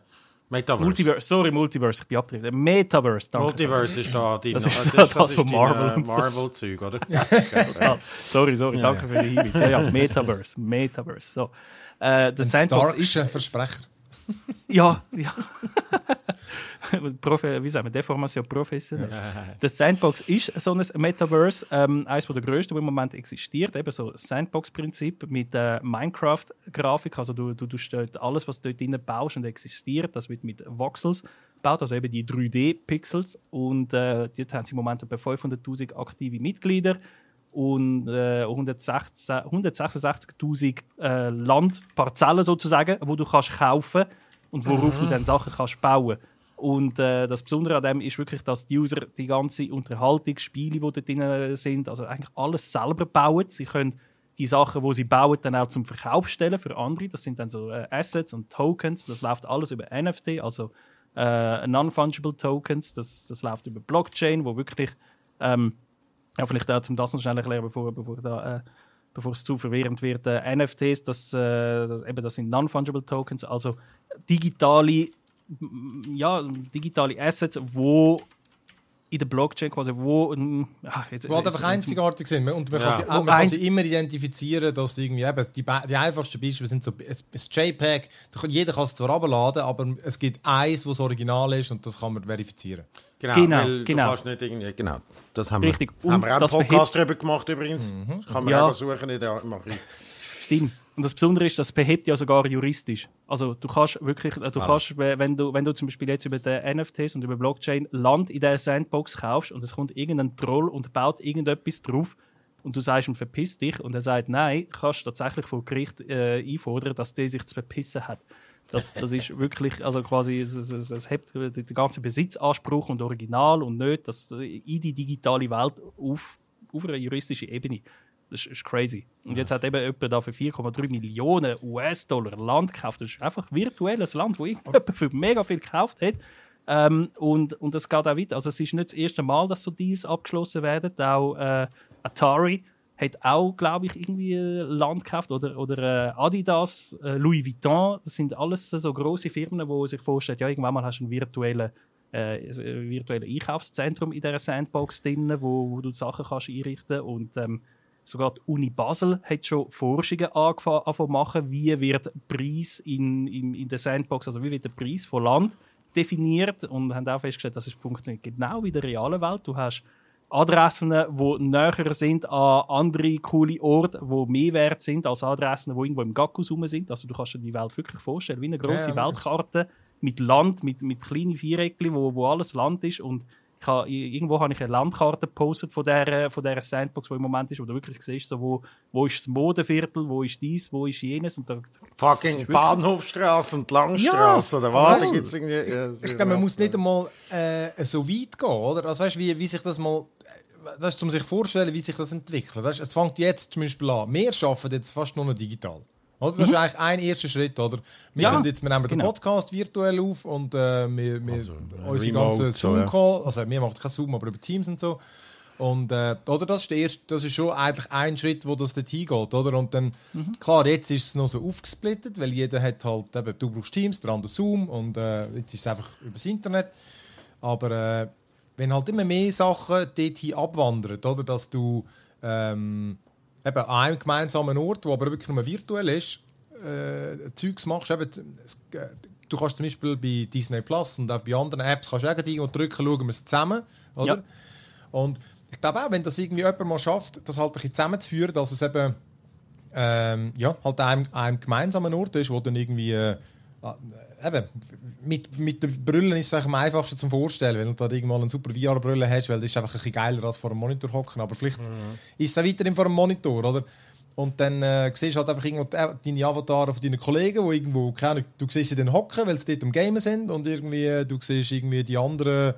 S3: Metaverse. Multiverse, sorry, Multiverse, ich bin abgedreht. Metaverse, danke.
S2: Multiverse ist da
S3: die Das ist das, das, von Marvel.
S2: Marvel-Zeug, oder?
S3: ja, sorry, sorry, danke ja, für den Hinweis. Ja, ja, Metaverse, Metaverse. So. Äh,
S1: der Sandbox ist... Versprecher.
S3: ja, ja. Wie sagen wir, Deformation professionell. das Sandbox ist so ein Metaverse, ähm, eines der größten, das im Moment existiert. Eben so ein Sandbox-Prinzip mit äh, Minecraft-Grafik. Also du, du, du stellst alles, was du dort drin baust und existiert, das wird mit Voxels gebaut, also eben die 3D-Pixels. Und äh, dort haben sie im Moment etwa 500'000 aktive Mitglieder und äh, 166.000 äh, Landparzellen sozusagen, wo du kannst kaufen und worauf mhm. du dann Sachen kannst bauen. Und äh, das Besondere an dem ist wirklich, dass die User die ganze Unterhaltung, Spiele, die dort drin sind, also eigentlich alles selber bauen. Sie können die Sachen, die sie bauen, dann auch zum Verkauf stellen für andere. Das sind dann so äh, Assets und Tokens. Das läuft alles über NFT, also äh, Non-Fungible Tokens. Das, das läuft über Blockchain, wo wirklich ähm, Ja, vielleicht auch zum das noch schnell erklären, bevor, bevor da... Äh, bevor es zu verwirrend wird, äh, NFTs, das, äh, das, eben, das sind Non-Fungible Tokens, also digitale, ja, digitale Assets, wo in der Blockchain quasi, wo...
S1: Ach, jetzt, wo halt einfach einzigartig sind. Und man, ja. kann, sie, man kann sie immer identifizieren, dass irgendwie eben, die, die einfachsten Beispiele sind so ein JPEG. Jeder kann es zwar abladen, aber es gibt eins, das original ist und das kann man verifizieren.
S2: Genau, genau. Weil genau. Du kannst nicht irgendwie, genau. Das haben Richtig. wir, haben wir auch einen Podcast darüber gemacht übrigens. Mhm. Kann man ja. auch suchen in der
S3: Stimmt. Und das Besondere ist, das behebt ja sogar juristisch. Also du kannst wirklich, äh, du ah. kannst, wenn du, wenn du zum Beispiel jetzt über die NFTs und über Blockchain Land in der Sandbox kaufst und es kommt irgendein Troll und baut irgendetwas drauf und du sagst ihm, verpiss dich und er sagt, nein, kannst du tatsächlich vor Gericht äh, einfordern, dass der sich zu verpissen hat. Das, das ist wirklich, also quasi, es, es, es hebt den ganzen Besitzanspruch und Original und nicht das, in die digitale Welt auf, auf einer juristischen Ebene. Das ist, crazy. Und jetzt hat eben jemand da für 4,3 Millionen US-Dollar Land gekauft. Das ist einfach virtuelles Land, wo irgendjemand für mega viel gekauft hat. Ähm, und, und es geht auch weiter. Also es ist nicht das erste Mal, dass so Deals abgeschlossen werden. Auch äh, Atari hat auch, glaube ich, irgendwie Land gekauft. Oder, oder äh, Adidas, äh, Louis Vuitton. Das sind alles so große Firmen, die sich vorstellen, ja, irgendwann mal hast du einen virtuellen äh, virtuelles Einkaufszentrum in dieser Sandbox drin, wo, wo du Sachen kannst einrichten und ähm, Sogar die Uni Basel hat schon Forschungen angefangen zu machen, wie wird Preis in, in, in der Sandbox, also wie wird der Preis von Land definiert und haben auch festgestellt, dass es funktioniert genau wie in der realen Welt. Du hast Adressen, die näher sind an andere coole Orte, die mehr wert sind als Adressen, die irgendwo im Gackus rum sind. Also du kannst dir die Welt wirklich vorstellen, wie eine große ja, Weltkarte mit Land, mit, mit kleinen Viereckchen, wo, wo alles Land ist und ich habe, irgendwo habe ich eine Landkarte gepostet von dieser, von dieser Sandbox, die im Moment ist, wo du wirklich siehst, so, wo, wo ist das Modeviertel, wo ist dies, wo ist jenes. Und da,
S2: Fucking Bahnhofstraße und Langstraße, ja, oder was?
S1: Gibt's irgendwie, äh, ich glaube, man muss nicht einmal äh, so weit gehen, oder? Also weißt wie, wie sich das mal das ist, um sich vorzustellen, wie sich das entwickelt. Das ist, es fängt jetzt zum Beispiel an. Wir arbeiten jetzt fast nur noch digital. Oder? Das mhm. ist eigentlich ein erster Schritt. Oder? Wir, ja, jetzt, wir nehmen genau. den Podcast virtuell auf und äh, wir, wir also, unsere ganzen Zoom-Call, also wir machen kein Zoom, aber über Teams und so. Und, äh, oder das ist, der erste, das ist schon eigentlich ein Schritt, wo das dort hingeht. Oder? Und dann, mhm. klar, jetzt ist es noch so aufgesplittet, weil jeder hat halt, eben, du brauchst Teams, der andere Zoom und äh, jetzt ist es einfach übers Internet. Aber äh, wenn halt immer mehr Sachen dorthin abwandern, oder, dass du ähm, eben an einem gemeinsamen Ort, wo aber wirklich nur virtuell ist, äh, Zeugs machst. Eben, äh, du kannst zum Beispiel bei Disney Plus und auch bei anderen Apps kannst du irgendwo drücken, schauen wir es zusammen. Oder? Ja. Und ich glaube auch, wenn das irgendwie jemand mal schafft, das halt ein bisschen zusammenzuführen, dass es eben ähm, ja, halt an einem, einem gemeinsamen Ort ist, wo dann irgendwie äh, eben, mit, mit den Brillen ist es am einfachsten zum Vorstellen, wenn du da irgendwann eine super VR-Brille hast, weil das ist einfach ein bisschen geiler als vor einem Monitor hocken. Aber vielleicht mhm. ist es auch weiterhin vor einem Monitor, oder? Und dann äh, siehst du halt einfach irgendwo deine Avatare von deinen Kollegen, wo irgendwo, keine du siehst sie dann hocken, weil sie dort am Gamen sind und irgendwie, äh, du siehst irgendwie die anderen,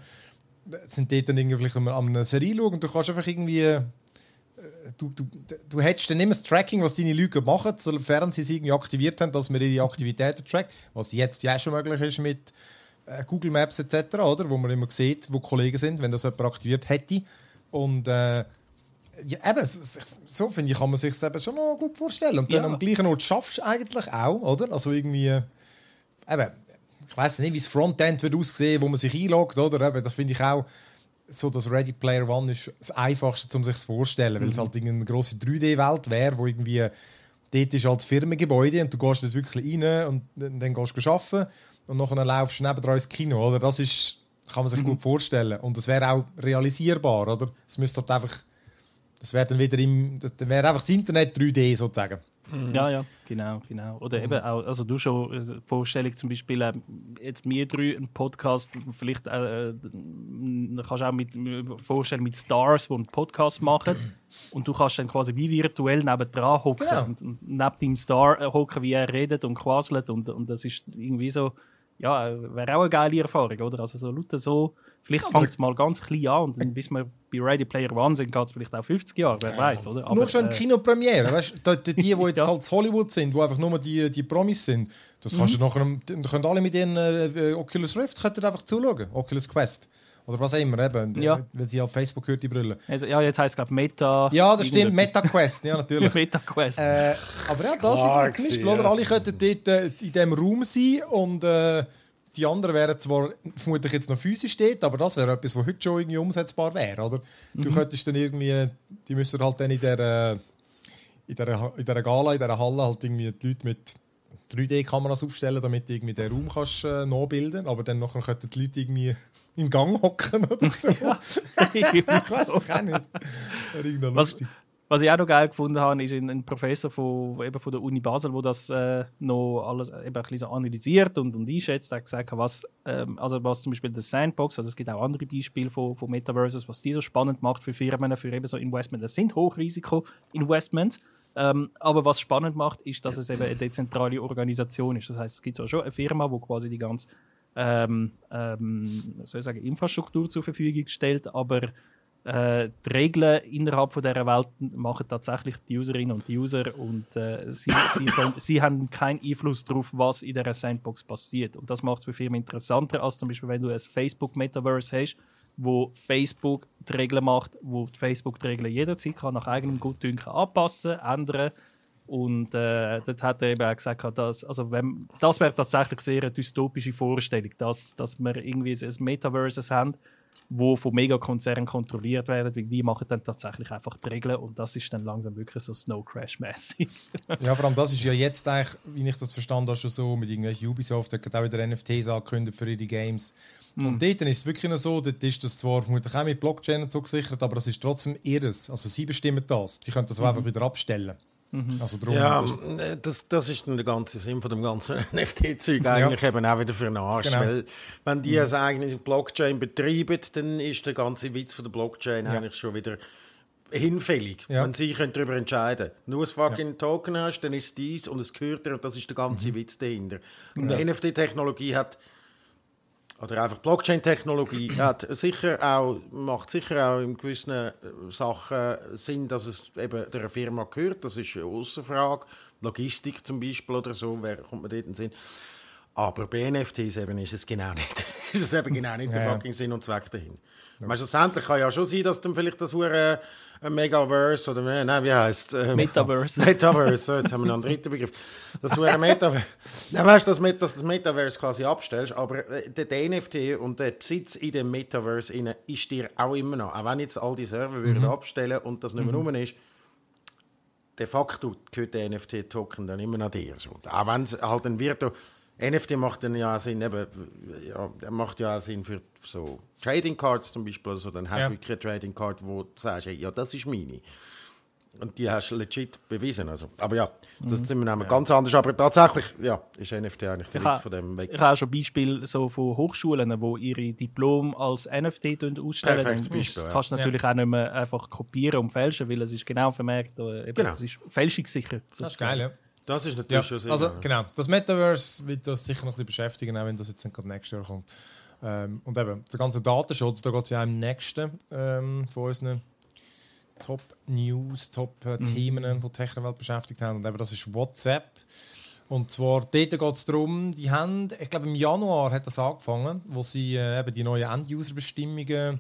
S1: äh, sind dort dann irgendwie an einer Serie schauen und du kannst einfach irgendwie äh, du, du, du hättest dann immer das Tracking, was deine Leute machen, sofern sie es irgendwie aktiviert haben, dass man ihre Aktivitäten trackt, was jetzt ja schon möglich ist mit äh, Google Maps etc., oder? wo man immer sieht, wo Kollegen sind, wenn das jemand aktiviert hätte. Und äh, ja, eben, so finde ich, kann man sich das schon noch gut vorstellen. Und dann ja. am gleichen Ort schaffst du eigentlich auch, oder? Also irgendwie, eben, ich weiß nicht, wie das Frontend wird aussehen, wo man sich einloggt, oder? Eben, das finde ich auch so das Ready Player One ist das Einfachste, um sich zu vorstellen, mhm. weil es mhm. halt eine große 3D-Welt wäre, wo irgendwie dort ist als Firmengebäude und du gehst dort wirklich rein und dann gehst du arbeiten und nachher laufst du nebenan ins Kino, oder? Das ist, kann man sich mhm. gut vorstellen und das wäre auch realisierbar, oder? Es müsste halt einfach, das wäre dann wieder im, das wäre einfach das Internet 3D sozusagen.
S3: Mhm. Ja, ja, genau, genau. Oder mhm. eben auch, also du schon eine äh, Vorstellung zum Beispiel, äh, jetzt wir drei einen Podcast, vielleicht äh, äh kannst du auch mit, vorstellen mit Stars, die einen Podcast machen und du kannst dann quasi wie virtuell nebendran hocken genau. und, und neben dem Star hocken, wie er redet und quaselt und, und das ist irgendwie so, ja, wäre auch eine geile Erfahrung, oder? Also so lauter so Vielleicht ja, fängt es mal ganz klein an und dann, bis wir bei Ready Player One sind, geht es vielleicht auch 50 Jahre, wer weiß, oder?
S1: Aber, nur schon äh, Kinopremiere, weißt du, die, die, die jetzt ja. halt Hollywood sind, die einfach nur die, die Promis sind, das kannst mhm. du nachher, dann können alle mit ihren äh, Oculus Rift können einfach zuschauen, Oculus Quest. Oder was immer, eben,
S3: Ja.
S1: wenn sie auf Facebook hört, die Brille.
S3: Also, Ja, jetzt heisst es, glaube ich, Meta.
S1: Ja, das stimmt. MetaQuest, ja, natürlich.
S3: MetaQuest.
S1: Äh, aber ja, das ist zum Beispiel, oder? Alle könnten dort äh, in diesem Raum sein und äh, die anderen wären zwar vermutlich jetzt noch physisch dort, aber das wäre etwas, was heute schon irgendwie umsetzbar wäre, oder? Du könntest dann irgendwie, die müssen halt dann in der, äh, in der, in der Gala, in der Halle halt irgendwie die Leute mit 3D-Kameras aufstellen, damit du irgendwie den Raum kannst äh, nachbilden aber dann nachher könnten die Leute irgendwie im Gang hocken oder so. ich weiß es auch nicht. Wäre irgendwie lustig.
S3: Was ich auch noch geil gefunden habe, ist ein, ein Professor von, eben von der Uni Basel, der das äh, noch alles eben ein bisschen so analysiert und, und einschätzt. Er hat gesagt, was, ähm, also was zum Beispiel das Sandbox, also es gibt auch andere Beispiele von, von Metaverses, was die so spannend macht für Firmen, für eben so Investment. Das sind Hochrisiko-Investments. Ähm, aber was spannend macht, ist, dass es eben eine dezentrale Organisation ist. Das heißt, es gibt auch schon eine Firma, die quasi die ganze ähm, ähm, soll ich sagen, Infrastruktur zur Verfügung stellt, aber äh, die Regeln innerhalb von dieser Welt machen tatsächlich die Userinnen und die User und äh, sie, sie, können, sie haben keinen Einfluss darauf, was in dieser Sandbox passiert. Und das macht es für Firmen interessanter, als zum Beispiel, wenn du ein Facebook-Metaverse hast, wo Facebook die Regeln macht, wo Facebook die Regeln jederzeit kann nach eigenem Gutdünken anpassen, ändern und äh, dort hat er eben auch gesagt, dass, also wenn, das wäre tatsächlich sehr eine dystopische Vorstellung, dass, dass wir irgendwie ein Metaverses haben, wo von Megakonzernen kontrolliert werden, weil die machen dann tatsächlich einfach die Regeln und das ist dann langsam wirklich so Snow Crash-mäßig.
S1: Ja, vor allem das ist ja jetzt eigentlich, wie ich das verstanden habe, schon so mit irgendwelchen Ubisoft, der hat auch wieder NFTs angekündigt für ihre Games. Und dort ist es wirklich noch so, dort ist das zwar vermutlich auch mit Blockchain und so gesichert, aber das ist trotzdem ihres. Also sie bestimmen das. Die können das auch einfach wieder abstellen. Also darum,
S2: Ja,
S1: das,
S2: äh, das, das ist dann der ganze Sinn von dem ganzen NFT-Zeug eigentlich eben auch wieder für den Arsch.
S1: Genau.
S2: Weil, wenn die eine eigene Blockchain betreiben, dann ist der ganze Witz von der Blockchain eigentlich schon wieder hinfällig.
S1: Ja.
S2: Wenn sie können darüber entscheiden Nur ein fucking Token hast, dann ist es dies und es gehört dir und das ist der ganze Witz dahinter. Und die NFT-Technologie hat oder einfach Blockchain-Technologie hat sicher auch, macht sicher auch in gewissen äh, Sachen Sinn, dass es eben der Firma gehört. Das ist außer Frage. Logistik zum Beispiel oder so, wer kommt man dort in den Sinn. Aber bei NFTs eben ist es genau nicht. ist es eben genau nicht der
S1: Ja.
S2: fucking Sinn und Zweck dahin. Ja. Schlussendlich kann ja schon sein, dass dann vielleicht das hure ein Megaverse oder äh, nein, wie heißt es?
S3: Metaverse.
S2: Metaverse, so, jetzt haben wir noch einen dritten Begriff. Das wäre Metaverse. Dann weißt du, dass, dass das Metaverse quasi abstellst, aber äh, der, NFT und der Besitz in dem Metaverse ist dir auch immer noch. Auch wenn jetzt all die Server würden abstellen und das nicht mehr rum ist, de facto gehört der NFT-Token dann immer noch dir. So. Auch wenn es halt ein Virtu NFT macht dann ja auch Sinn, eben, ja, der macht ja auch Sinn für so Trading Cards zum Beispiel. Also dann hast
S1: Ja.
S2: du wirklich eine Trading Card, wo du sagst, hey, ja, das ist meine. Und die hast du legit bewiesen. Also. Aber ja, das sind wir nämlich ganz anders. Aber tatsächlich, ja, ist NFT eigentlich der
S3: Ich
S2: Witz
S3: ha-
S2: von dem weg.
S3: Ich habe auch schon Beispiele so von Hochschulen, wo ihre Diplom als NFT ausstellen.
S2: Perfektes Beispiel, ja.
S3: kannst du natürlich auch nicht mehr einfach kopieren und fälschen, weil es ist genau vermerkt. Eben,
S2: Genau.
S3: Es ist fälschungssicher.
S1: das ist geil, ja.
S2: Das ist
S1: Ja,
S2: natürlich schon sehr
S1: also genau, das Metaverse wird uns sicher noch ein bisschen beschäftigen, auch wenn das jetzt dann gerade nächstes Jahr kommt. Ähm, und eben, der ganze Datenschutz, da geht es ja auch im nächsten ähm, von unseren Top-News, Top-Themen, die die Technowelt beschäftigt haben. Und eben, das ist WhatsApp. Und zwar, dort geht es darum, die haben, ich glaube im Januar hat das angefangen, wo sie äh, eben die neuen End-User-Bestimmungen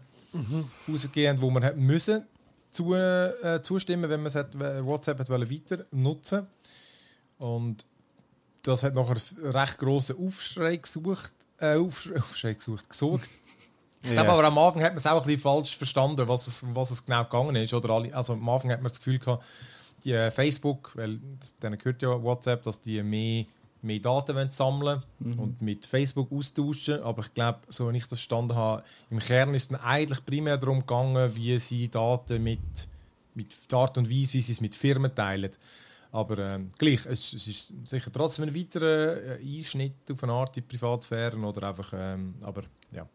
S1: rausgehen, wo man hat müssen zu, äh, zustimmen, wenn man hat, äh, WhatsApp hat weiter nutzen und das hat nachher einen recht grossen Aufschrei gesucht, äh, Aufschrei, Aufschrei gesucht, gesorgt. Ich glaube aber am Anfang hat man es auch ein bisschen falsch verstanden, was es, was es genau gegangen ist. Oder alle, also am Anfang hat man das Gefühl gehabt, die äh, Facebook, weil denen gehört ja WhatsApp, dass die mehr, mehr Daten wollen sammeln und mit Facebook austauschen. Aber ich glaube, so wie ich das verstanden habe, im Kern ist es eigentlich primär darum gegangen, wie sie Daten mit, mit der Art und Weise, wie sie es mit Firmen teilen. Aber ähm, gleich, es, es ist sicher trotzdem ein weiterer äh, Einschnitt auf eine Art in die Privatsphäre oder einfach, ähm, aber ja.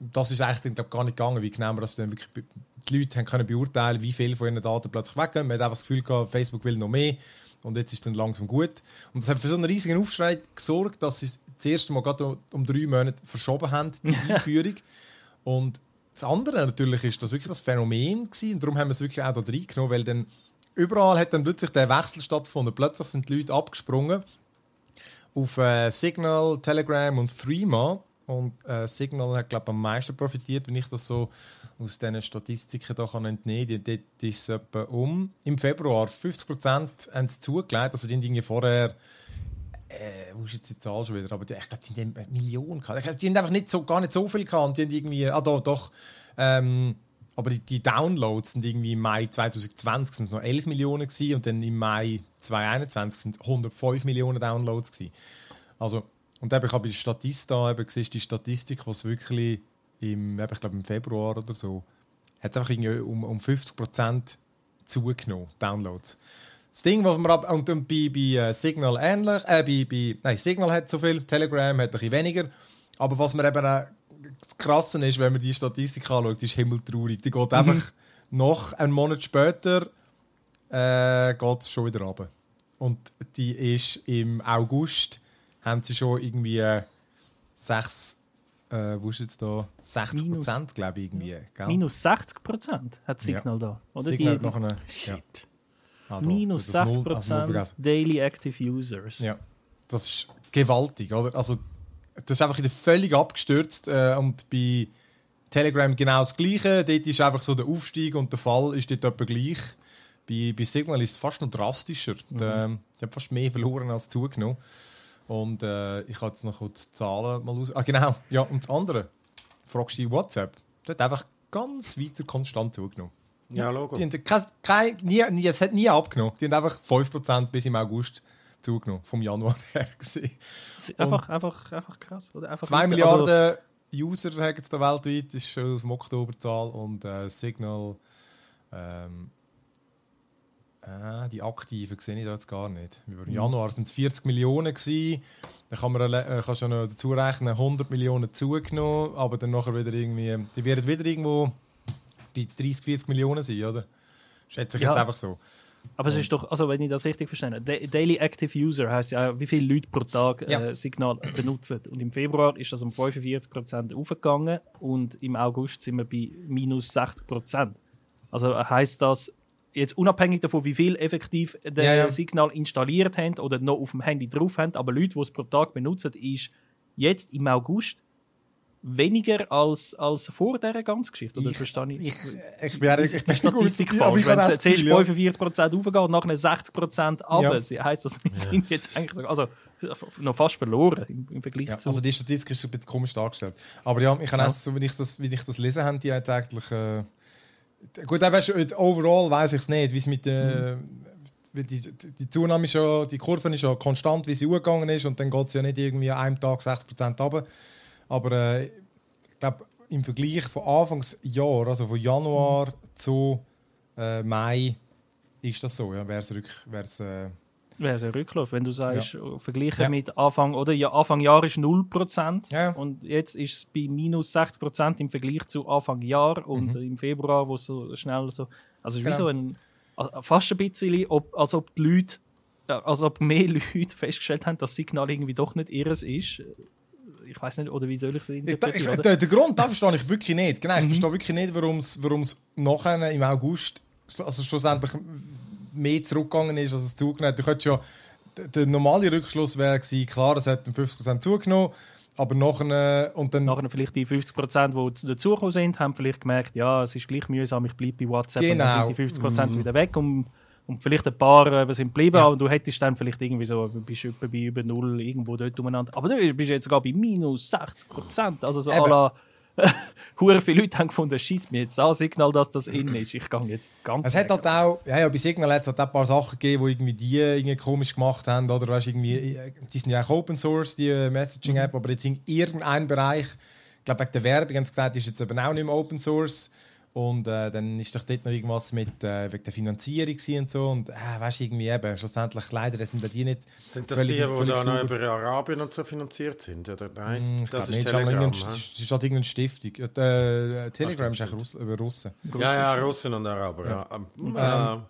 S1: Das ist eigentlich glaub, gar nicht gegangen, wie genau das dann wirklich die Leute haben können beurteilen, wie viel von ihren Daten plötzlich weggehen. Man hat einfach das Gefühl gehabt, Facebook will noch mehr und jetzt ist es dann langsam gut. Und das hat für so einen riesigen Aufschrei gesorgt, dass sie das erste Mal gerade um, um drei Monate verschoben haben, die Einführung. Und das andere natürlich ist das wirklich das Phänomen gewesen. Und darum haben wir es wirklich auch da reingenommen, weil dann überall hat dann plötzlich der Wechsel stattgefunden. Plötzlich sind die Leute abgesprungen auf äh, Signal, Telegram und Threema und äh, Signal hat glaube am meisten profitiert, wenn ich das so aus diesen Statistiken da kann entnehmen kann. Dort ist es um im Februar 50% haben sie zugelegt, also die haben vorher äh, wo ist jetzt die Zahl schon wieder? Aber die, ich glaube, die haben Millionen gehabt. Die haben einfach nicht so, gar nicht so viel gehabt. Die haben irgendwie, ah doch, doch. Ähm, aber die, die, Downloads sind irgendwie im Mai 2020 sind noch 11 Millionen gewesen, und dann im Mai 2021 sind 105 Millionen Downloads gewesen. Also, und eben, ich habe bei der Statista eben gesehen, die Statistik, was wirklich im, ich glaube im Februar oder so, hat einfach irgendwie um, um 50 Prozent zugenommen, Downloads. Das Ding, was man ab und, und bei, bei äh, Signal ähnlich, äh, bei, bei, nein, Signal hat so viel, Telegram hat ein bisschen weniger, aber was man eben auch krass ist, wenn man die Statistik anschaut, ist himmeltraurig. Die geht mhm. einfach noch einen Monat später äh, geht schon wieder runter. Und die ist im August, haben sie schon irgendwie äh, sechs, äh, wo ist jetzt da, 60 Prozent, glaube ich, irgendwie.
S3: Gell? Minus 60 Prozent hat Signal ja. da.
S1: Oder Signal die, noch eine,
S3: Shit. Ja. Ah, Minus 60 Prozent also Daily Active Users.
S1: Ja, das ist gewaltig, oder? Also das ist einfach völlig abgestürzt äh, und bei Telegram genau das Gleiche. Dort ist einfach so der Aufstieg und der Fall ist dort etwa gleich. Bei, bei Signal ist es fast noch drastischer. Mhm. Der, ich habe fast mehr verloren als zugenommen. Und äh, ich habe jetzt noch kurz die Zahlen mal aus. Ah, genau. Ja, und das andere. Fragst du WhatsApp? Das hat einfach ganz weiter konstant zugenommen.
S2: Ja, Logo.
S1: Die haben kein, nie, nie, es hat nie abgenommen. Die haben einfach 5% bis im August zugenommen, vom Januar her gesehen.
S3: Einfach, einfach, einfach krass. Oder einfach
S1: 2 Milliarden also, User haben es da weltweit, das ist schon aus dem Oktoberzahl. Und äh, Signal, ähm, äh, die aktiven sehe ich da jetzt gar nicht. Im mhm. Januar sind es 40 Millionen gewesen. Dann kann man äh, kannst du noch dazu rechnen, 100 Millionen zugenommen, aber dann nachher wieder irgendwie, die werden wieder irgendwo bei 30, 40 Millionen sein, oder? Schätze ich ja. jetzt einfach so.
S3: Aber es ist doch, also wenn ich das richtig verstehe, Daily Active User heißt ja, wie viele Leute pro Tag äh. Signal benutzen. Und im Februar ist das um 45% aufgegangen und im August sind wir bei minus 60%. Also heißt das, jetzt unabhängig davon, wie viel effektiv der ja, ja. Signal installiert haben oder noch auf dem Handy drauf haben, aber Leute, die es pro Tag benutzen, ist jetzt im August weniger als, als vor dieser ganzen Geschichte? Oder
S1: ich,
S3: verstehe
S1: ich? Ich, ich, bin, ich, ich bin
S3: Statistik gut, falsch. Wenn es zuerst 45% aufgeht und nachher 60% runter, ja. heisst das, wir ja. sind jetzt eigentlich so, also, noch fast verloren im, im Vergleich
S1: ja,
S3: zu...
S1: Also die Statistik ist ein bisschen komisch dargestellt. Aber ja, ich kann ja. auch, so, wie, ich das, wie ich das lesen habe, die hat eigentlich... Äh, gut, weißt, overall weiß ich es nicht, wie es mit der... Mhm. Die, die, Zunahme ist schon, die Kurve ist schon konstant, wie sie umgegangen ist und dann geht es ja nicht irgendwie an einem Tag 60% runter. Aber äh, ich glaube, im Vergleich von Anfangsjahr, also von Januar zu äh, Mai, ist das so. Ja, wäre es rück, wär's, äh,
S3: Wäre es ein Rücklauf, wenn du sagst, ja. vergleichen ja. mit Anfang, oder? Ja, Anfang Jahr ist 0% ja. und jetzt ist es bei minus 60% im Vergleich zu Anfang Jahr und mhm. im Februar, wo es so schnell so. Also es ist genau. wie so ein. Fast ein bisschen, ob, als ob die Leute, als ob mehr Leute festgestellt haben, dass das Signal irgendwie doch nicht ihres ist ich weiß nicht, oder wie soll ich es interpretieren?
S1: Der Grund, da verstehe ich wirklich nicht. Genau, ich mhm. verstehe wirklich nicht, warum es nachher im August also schlussendlich mehr zurückgegangen ist, als es zugenommen hat. Du könntest ja, der normale Rückschluss wäre gewesen, klar, es hat 50% zugenommen, aber nachher und dann...
S3: Nachher vielleicht die 50%, die dazugekommen sind, haben vielleicht gemerkt, ja, es ist gleich mühsam, ich bleibe bei WhatsApp
S1: genau.
S3: und dann sind die 50% mhm. wieder weg und und vielleicht ein paar äh, sind geblieben ja. und du hättest dann vielleicht irgendwie so, bist etwa bei über null irgendwo dort umeinander. Aber du bist jetzt sogar bei minus 60 Prozent. Also so à Hure viele Leute haben gefunden, schießt mir jetzt an Signal, dass das in ist. Ich gehe jetzt ganz.
S1: Es hat halt auch, ja, ja, bei Signal hat es halt ein paar Sachen gegeben, die irgendwie die irgendwie komisch gemacht haben. Oder weißt, irgendwie, die sind ja auch Open Source, die Messaging-App, mhm. aber jetzt in irgendeinem Bereich, ich glaube, wegen der Werbung haben sie gesagt, ist jetzt eben auch nicht mehr Open Source. Und äh, dann ist doch dort noch irgendwas mit äh, wegen der Finanzierung und so. Und äh, weißt du, irgendwie eben, schlussendlich leider sind die nicht.
S2: Sind das völlig, die, die da noch über Arabien und so finanziert sind? Oder nein?
S1: Mm, das ist nicht. Telegram. Es ist halt irgendeine Stiftung. Äh, Telegram ist eigentlich Russ über Russen.
S2: Ja, ja, Russen und Araber. Ja. Ja.
S3: Ähm, ähm,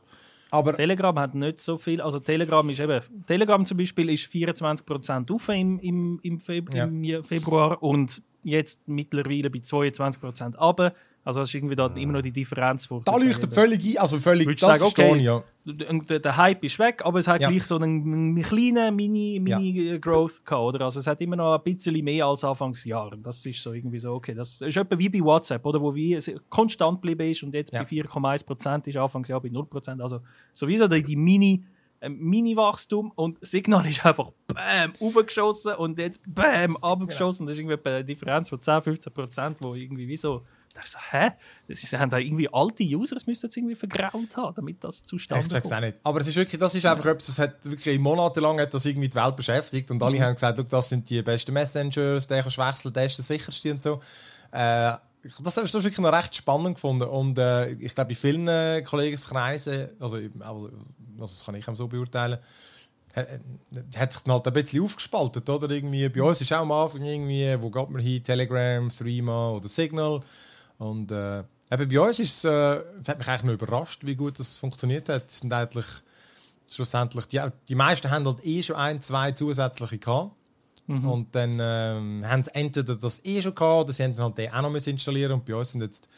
S3: aber Telegram hat nicht so viel. Also Telegram ist eben. Telegram zum Beispiel ist 24% auf im, im, im, Feb ja. im Februar und jetzt mittlerweile bei 22% runter. Also das ist irgendwie da immer noch die Differenz.
S1: Da leuchtet völlig ein, also völlig,
S3: das sagen, okay, ja. der, der Hype ist weg, aber es hat
S1: Ja.
S3: gleich so einen kleinen Mini,
S1: Ja.
S3: Mini äh, gehabt, oder? Also es hat immer noch ein bisschen mehr als Anfangsjahr. Das ist so irgendwie so, okay, das ist etwa wie bei WhatsApp, oder? Wo wie es konstant geblieben ist und jetzt
S1: Ja.
S3: bei 4,1% ist Anfangsjahr bei 0%. Also sowieso die, die Mini, äh, Mini-Wachstum und Signal ist einfach BAM aufgeschossen und jetzt BAM abgeschossen. Das ist irgendwie eine Differenz von 10, 15%, wo irgendwie wie so ich so, hä? Das ist, haben da irgendwie alte User, das müssten jetzt irgendwie vergraut haben, damit das zustande
S1: Ich check's auch
S3: kommt.
S1: nicht. Aber es ist wirklich, das ist einfach etwas, das hat wirklich monatelang hat das irgendwie die Welt beschäftigt und
S3: Mhm.
S1: alle haben gesagt, «Schau, das sind die besten Messengers, der kannst du wechseln, der ist der sicherste und so. Äh, das habe ich wirklich noch recht spannend gefunden und äh, ich glaube, in vielen äh, Kollegenkreisen, also, also, also das kann ich auch so beurteilen, hat, hat sich dann halt ein bisschen aufgespaltet, oder? Irgendwie, bei uns ist auch am Anfang irgendwie, wo geht man hin, Telegram, Threema oder Signal und äh, eben bei uns ist es, äh, es hat mich eigentlich noch überrascht, wie gut das funktioniert hat. Es sind eigentlich schlussendlich, die, die meisten haben halt eh schon ein, zwei zusätzliche gehabt. Und dann ähm, haben sie entweder das eh schon gehabt oder sie haben dann halt den auch noch installieren. Und bei uns sind jetzt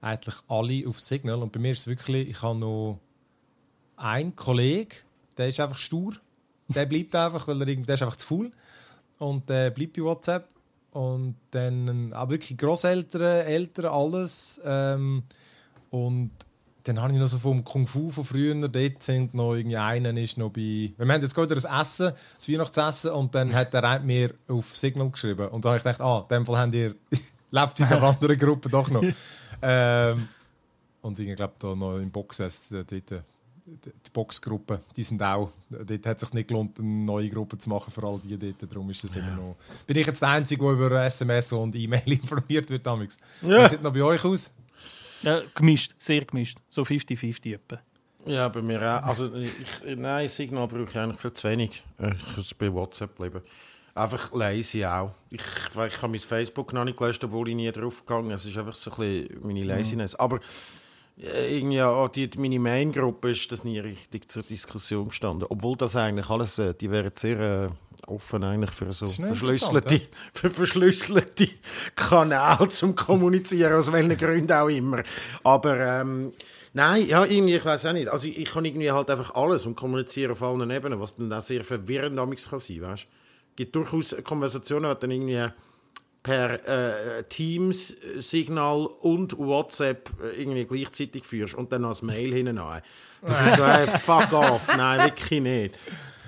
S1: eigentlich alle auf Signal. Und bei mir ist es wirklich, ich habe noch einen Kollegen, der ist einfach stur, der bleibt einfach, weil er irgendwie, der ist einfach zu faul. Und der bleibt bei WhatsApp und dann auch wirklich Großeltern, Eltern, alles ähm, und dann habe ich noch so vom Kung Fu von früher, dort sind noch irgendwie einer ist noch bei, wir haben jetzt gerade das Essen, das Weihnachtsessen und dann hat der eine mir auf Signal geschrieben und da habe ich gedacht, ah, in dem Fall habt ihr, lebt in der anderen Gruppe doch noch. ähm, und ich glaube da noch im dort, äh, die Boxgruppe, die sind auch, dort hat es sich nicht gelohnt, eine neue Gruppe zu machen für all die dort, darum ist das immer noch, bin ich jetzt der Einzige, der über SMS und E-Mail informiert wird damals.
S2: Ja.
S1: Wie sieht noch bei euch aus?
S3: Ja, gemischt, sehr gemischt. So 50-50 etwa.
S2: Ja, bei mir auch. Also, ich, nein, Signal brauche ich eigentlich viel zu wenig. Ich muss bei WhatsApp bleiben. Einfach lazy auch. Ich, ich habe mein Facebook noch nicht gelöscht, obwohl ich nie drauf gegangen Es ist einfach so ein bisschen meine Laziness. Aber äh, irgendwie auch die, meine Main-Gruppe ist das nie richtig zur Diskussion gestanden. Obwohl das eigentlich alles, äh, die wären sehr äh, offen eigentlich für so verschlüsselte, für verschlüsselte Kanäle zum Kommunizieren, aus welchen Gründen auch immer. Aber ähm, nein, ja, irgendwie, ich weiß auch nicht. Also ich, ich kann irgendwie halt einfach alles und kommunizieren auf allen Ebenen, was dann auch sehr verwirrend damals kann sein, weißt? Es gibt durchaus Konversationen, die dann irgendwie per äh, Teams, äh, Signal und WhatsApp äh, irgendwie gleichzeitig führst und dann als Mail hinein. Das ist so, hey, fuck off. Nein, wirklich nicht.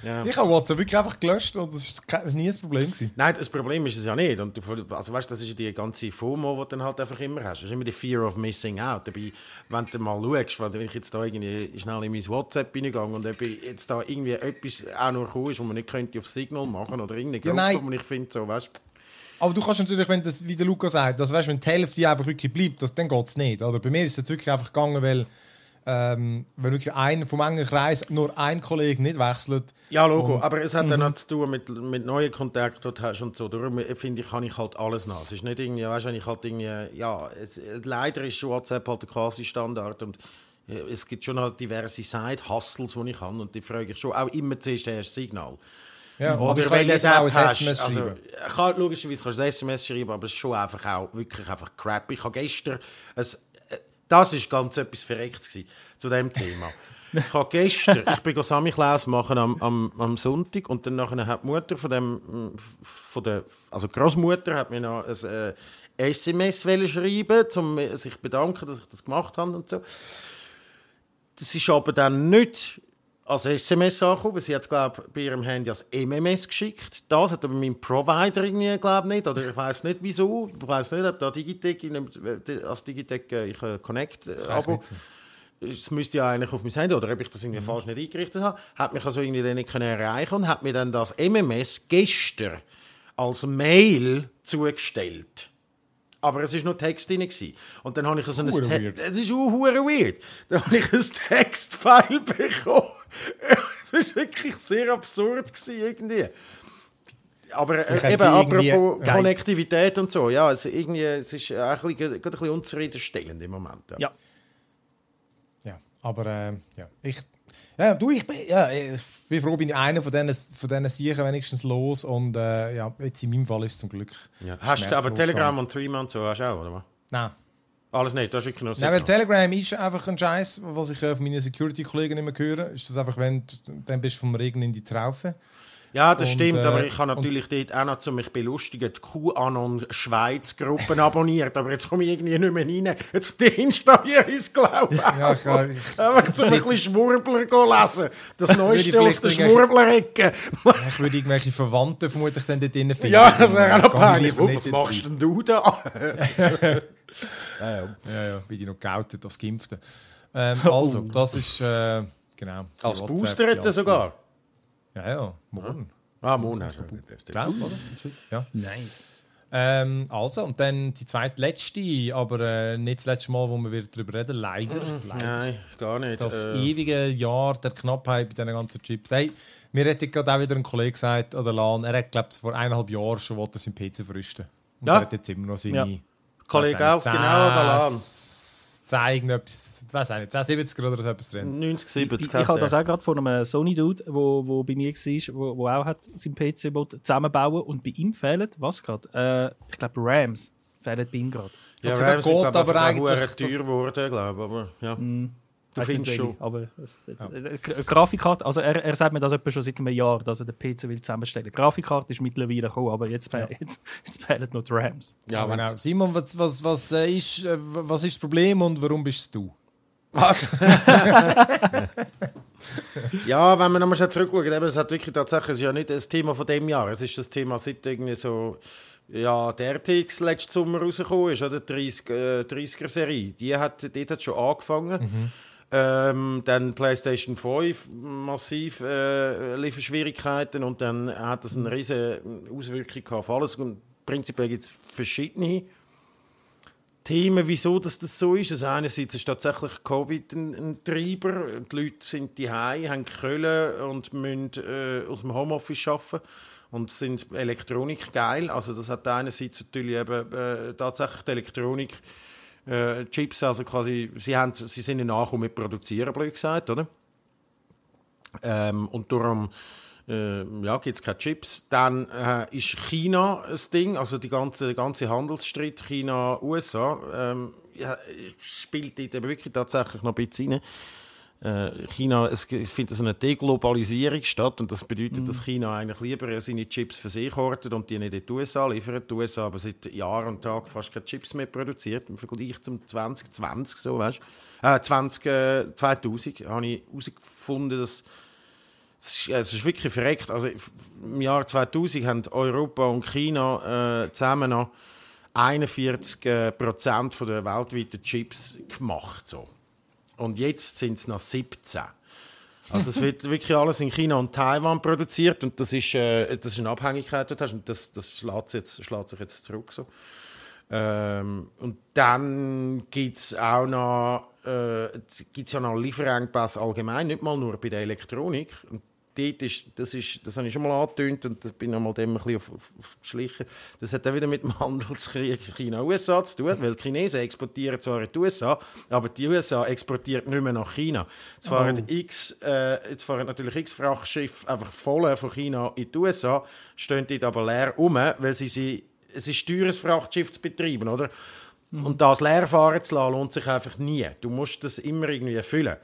S2: Ja.
S1: Ich habe WhatsApp wirklich einfach gelöscht und das war nie ein Problem. Gewesen.
S2: Nein, das Problem ist es ja nicht. Und du, also weißt, das ist ja die ganze FOMO, die du dann halt einfach immer hast. Das ist immer die Fear of Missing Out. Dabei, wenn du mal schaust, weil wenn ich jetzt da irgendwie schnell in mein WhatsApp reingehe und ob jetzt da irgendwie etwas auch noch gekommen ist, wo man nicht könnte auf Signal machen oder irgendeine
S1: Ja,
S2: Gruppe,
S1: nein.
S2: wo man ich finde, so, weißt
S1: Aber du kannst natürlich, wenn das, wie der Luca sagt, das, weißt, wenn die Hälfte einfach wirklich bleibt, das, dann geht es nicht. Oder bei mir ist es jetzt wirklich einfach gegangen, weil ähm, wenn wirklich ein, vom engen Kreis nur ein Kollege nicht wechselt.
S2: Ja, Logo.
S1: Und-
S2: aber es hat dann auch zu tun mit, mit neuen Kontakten, die du hast und so. Darum finde ich, kann ich halt alles nach. Es ist nicht irgendwie, weißt du, wenn ich halt irgendwie, ja, es, leider ist WhatsApp halt der quasi Standard und äh, es gibt schon noch diverse Side-Hustles, die ich habe und die frage ich schon auch immer zuerst erst Signal.
S1: Ja,
S2: Oder
S1: ich jedes Mal
S2: App
S1: ein. SMS
S2: Also,
S1: schreiben.
S2: ich kann, logischerweise kannst du ein SMS schreiben, aber es ist schon einfach auch wirklich einfach crap. Ich habe gestern, es, äh, das ist ganz etwas gewesen, zu dem Thema. ich habe gestern, ich bin Samichlaus machen am, am, am Sonntag und dann nachher hat die Mutter von dem, von der, also Großmutter hat mir noch ein äh, SMS schreiben, um sich zu bedanken, dass ich das gemacht habe und so. Das ist aber dann nicht als SMS angekommen, weil sie hat es, glaube ich, bei ihrem Handy als MMS geschickt. Das hat aber mein Provider irgendwie, glaube ich, nicht. Oder ich weiß nicht, wieso. Ich weiß nicht, ob da Digitec, äh, als Digitec äh, ich äh, Connect äh, Abo, es müsste ja eigentlich auf mein Handy, oder ob ich das irgendwie falsch nicht eingerichtet habe, hat mich also irgendwie dann nicht können erreichen und hat mir dann das MMS gestern als Mail zugestellt. Aber es war nur Text drin. gewesen. Und dann habe ich so ein
S1: Hure
S2: Te-
S1: weird.
S2: Es ist auch hure weird. Dann habe ich ein Textfile bekommen. Es war wirklich sehr absurd gewesen, irgendwie. Aber äh, eben, apropos. Konnektivität und so, ja, also irgendwie, es ist auch ein bisschen, gerade ein bisschen unzufriedenstellend im Moment. Ja.
S3: Ja.
S1: Ja, aber äh, ja, ich, ja, du, ich bin, ja, ich bin froh, bin ich einer von diesen, von diesen Siechen wenigstens los und äh, ja, jetzt in meinem Fall ist es zum Glück
S2: Ja. Hast du aber Telegram und Threema und so hast du auch, oder was?
S1: Nein,
S2: Alles nicht, das ist wirklich nur
S1: Nein, weil Telegram ist einfach ein Scheiß, was ich äh, von meinen Security-Kollegen immer höre. Ist das einfach, wenn du, dann bist du vom Regen in die Traufe.
S2: Ja, das und, stimmt, äh, aber ich habe natürlich dort auch noch zu mich belustigen die QAnon Schweiz Gruppen abonniert, aber jetzt komme ich irgendwie nicht mehr rein. Jetzt deinstalliere ich es, glaube ich. Ja, ich, aber zum ein bisschen Schwurbler lesen. Das Neueste aus der Schwurbler-Ecke.
S1: ich würde irgendwelche Verwandten vermutlich dann dort
S2: finden. Ja, das wäre auch noch peinlich. Oh, was machst denn du da?
S1: ja, ja. ja, ja, bin ich noch geoutet als Geimpfte. Ähm, also, das ist, äh, genau.
S2: Als Booster hätte sogar?
S1: Ja, ja, morgen.
S2: Ah, morgen hast
S1: du. Glaub, oder? Ja. Nice. Ähm, also, und dann die zweite, letzte, aber äh, nicht das letzte Mal, wo wir wieder darüber reden, leider.
S2: Mm, leider. Nein, gar nicht.
S1: Das äh. ewige Jahr der Knappheit bei diesen ganzen Chips. Hey, mir hätte gerade auch wieder ein Kollege gesagt, oder Lan, er hat, glaube vor eineinhalb Jahren schon wollte seinen PC verrüsten. Und ja. er hat jetzt immer noch seine... Ja.
S2: Kollege auch, genau, der Lan
S1: zeigen, etwas, ich weiß nicht, 70 oder so etwas
S3: drin. 90, 70. Ich, ich, ich habe das auch gerade von einem Sony-Dude, wo, wo bei mir war, wo, wo auch hat sein PC zusammenbauen und bei ihm fehlen, was gerade? Äh, ich glaube, Rams fehlen bei ihm gerade.
S2: Ja, okay, Rams geht aber eigentlich... teuer geworden, glaube ich, aber ja. Mm.
S3: Du findest schon. Aber ja. Grafikkarte, also er, er sagt mir das etwa schon seit einem Jahr, dass er den PC will zusammenstellen. Grafikkarte ist mittlerweile gekommen, aber jetzt, ja. jetzt, jetzt fehlen noch die Rams.
S1: Ja, genau. Simon, was, was, was, äh, ist, äh, was ist das Problem und warum bist du?
S2: Was? ja, wenn man nochmal zurückschaut, es hat wirklich tatsächlich, es ist ja nicht das Thema von dem Jahr, es ist das Thema seit irgendwie so ja, der RTX letzten Sommer rausgekommen ist, oder? Die 30, äh, 30er Serie, die hat, dort hat schon angefangen. Mhm. Ähm, dann PlayStation 5 massiv äh, Lieferschwierigkeiten und dann hat das eine riesige Auswirkung auf alles. Und prinzipiell gibt es verschiedene Themen, wieso das, das so ist. Also einerseits ist tatsächlich Covid ein, ein Treiber. Die Leute sind die haben Köln und müssen äh, aus dem Homeoffice arbeiten und sind Elektronik geil. Also das hat einerseits natürlich eben äh, tatsächlich die Elektronik äh, Chips, also quasi, sie, haben, sie sind in Nachkommen mit Produzieren, blöd gesagt, oder? Ähm, und darum äh, ja, gibt es keine Chips. Dann äh, ist China das Ding, also die ganze, ganze Handelsstreit China-USA ähm, ja, spielt dort wirklich tatsächlich noch ein bisschen rein. Äh, China, es findet so eine Deglobalisierung statt und das bedeutet, mm. dass China eigentlich lieber seine Chips für sich hortet und die nicht in die USA liefert. Die USA aber seit Jahr und Tag fast keine Chips mehr produziert, im Vergleich zum 2020, so weißt äh, 20, äh, 2000 habe ich herausgefunden, dass es ist, ist wirklich verreckt. Also im Jahr 2000 haben Europa und China äh, zusammen noch 41 äh, Prozent der weltweiten Chips gemacht. So. Und jetzt sind es noch 17. Also es wird wirklich alles in China und Taiwan produziert und das ist, äh, das ist eine Abhängigkeit, die du hast und das, das schlägt, jetzt, schlägt sich jetzt zurück. So. Ähm, und dann gibt es auch noch, äh, gibt's ja noch Lieferengpässe allgemein, nicht mal nur bei der Elektronik. Und dort ist, das, ist, das habe ich schon mal angetönt und da bin ich mal dem ein bisschen auf, auf, auf geschlichen. Das hat auch wieder mit dem Handelskrieg China-USA zu tun, weil die Chinesen exportieren zwar in die USA, aber die USA exportiert nicht mehr nach China. Jetzt fahren, oh. X, äh, jetzt fahren natürlich x Frachtschiffe einfach voll von China in die USA, stehen dort aber leer um, weil sie, sie es ist teures Frachtschiff zu betreiben, oder? Mhm. Und das leer fahren zu lassen, lohnt sich einfach nie. Du musst das immer irgendwie erfüllen.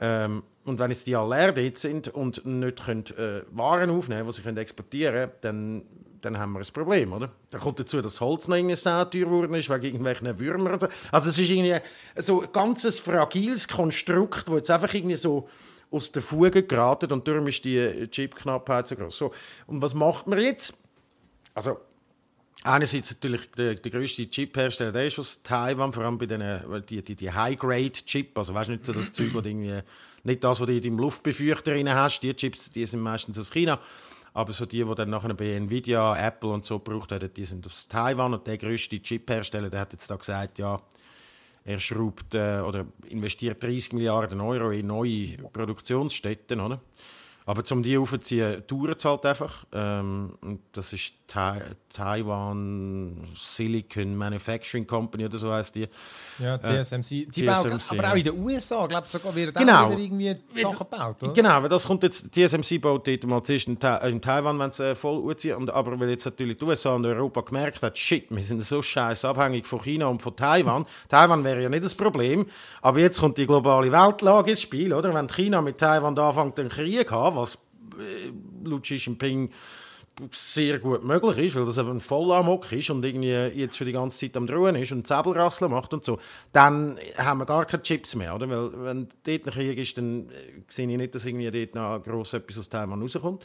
S2: Ähm, und wenn jetzt die alle leer sind und nicht können, äh, Waren aufnehmen können, die sie exportieren können, dann, dann haben wir ein Problem, oder? Dann kommt dazu, dass Holz noch irgendwie sehr teuer geworden ist, wegen irgendwelchen Würmern und so. Also es ist irgendwie so ein ganzes fragiles Konstrukt, das jetzt einfach irgendwie so aus der Fuge geraten und darum ist die Chip-Knappheit so groß. So, und was macht man jetzt? Also Einerseits natürlich der, der größte Chip-Hersteller, der ist aus Taiwan, vor allem bei den die, die, die High-Grade-Chip, also weißt du nicht so das Zeug, das irgendwie nicht das, was du in deinem Luftbefeuchter drin hast, die Chips, die sind meistens aus China. Aber so die, die dann nachher bei Nvidia, Apple und so gebraucht werden, die sind aus Taiwan. Und der größte Chip-Hersteller, der hat jetzt da gesagt, ja, er schraubt äh, oder investiert 30 Milliarden Euro in neue Produktionsstätten, oder? Aber um die aufzuziehen, dauert es halt einfach. Ähm, und das ist Taiwan Silicon Manufacturing Company oder so heißt die.
S1: Ja, TSMC. Die TSMC, bauen, aber auch in den USA, glaube ich, sogar werden
S2: genau.
S1: wieder irgendwie Sachen gebaut, oder?
S2: Genau, weil das kommt jetzt, TSMC baut dort mal zuerst in, Ta in Taiwan, wenn es äh, voll urzieht, und aber weil jetzt natürlich die USA und Europa gemerkt hat, shit, wir sind so scheiß abhängig von China und von Taiwan. Taiwan wäre ja nicht das Problem, aber jetzt kommt die globale Weltlage ins Spiel, oder? Wenn China mit Taiwan anfängt, einen Krieg haben, was äh, Lu Xi Jinping sehr gut möglich ist, weil das eben ein Vollamok ist und irgendwie jetzt für die ganze Zeit am Drohen ist und Säbelrasseln macht und so, dann haben wir gar keine Chips mehr, oder? Weil wenn dort ein Krieg ist, dann äh, sehe ich nicht, dass irgendwie dort noch gross etwas aus Taiwan rauskommt.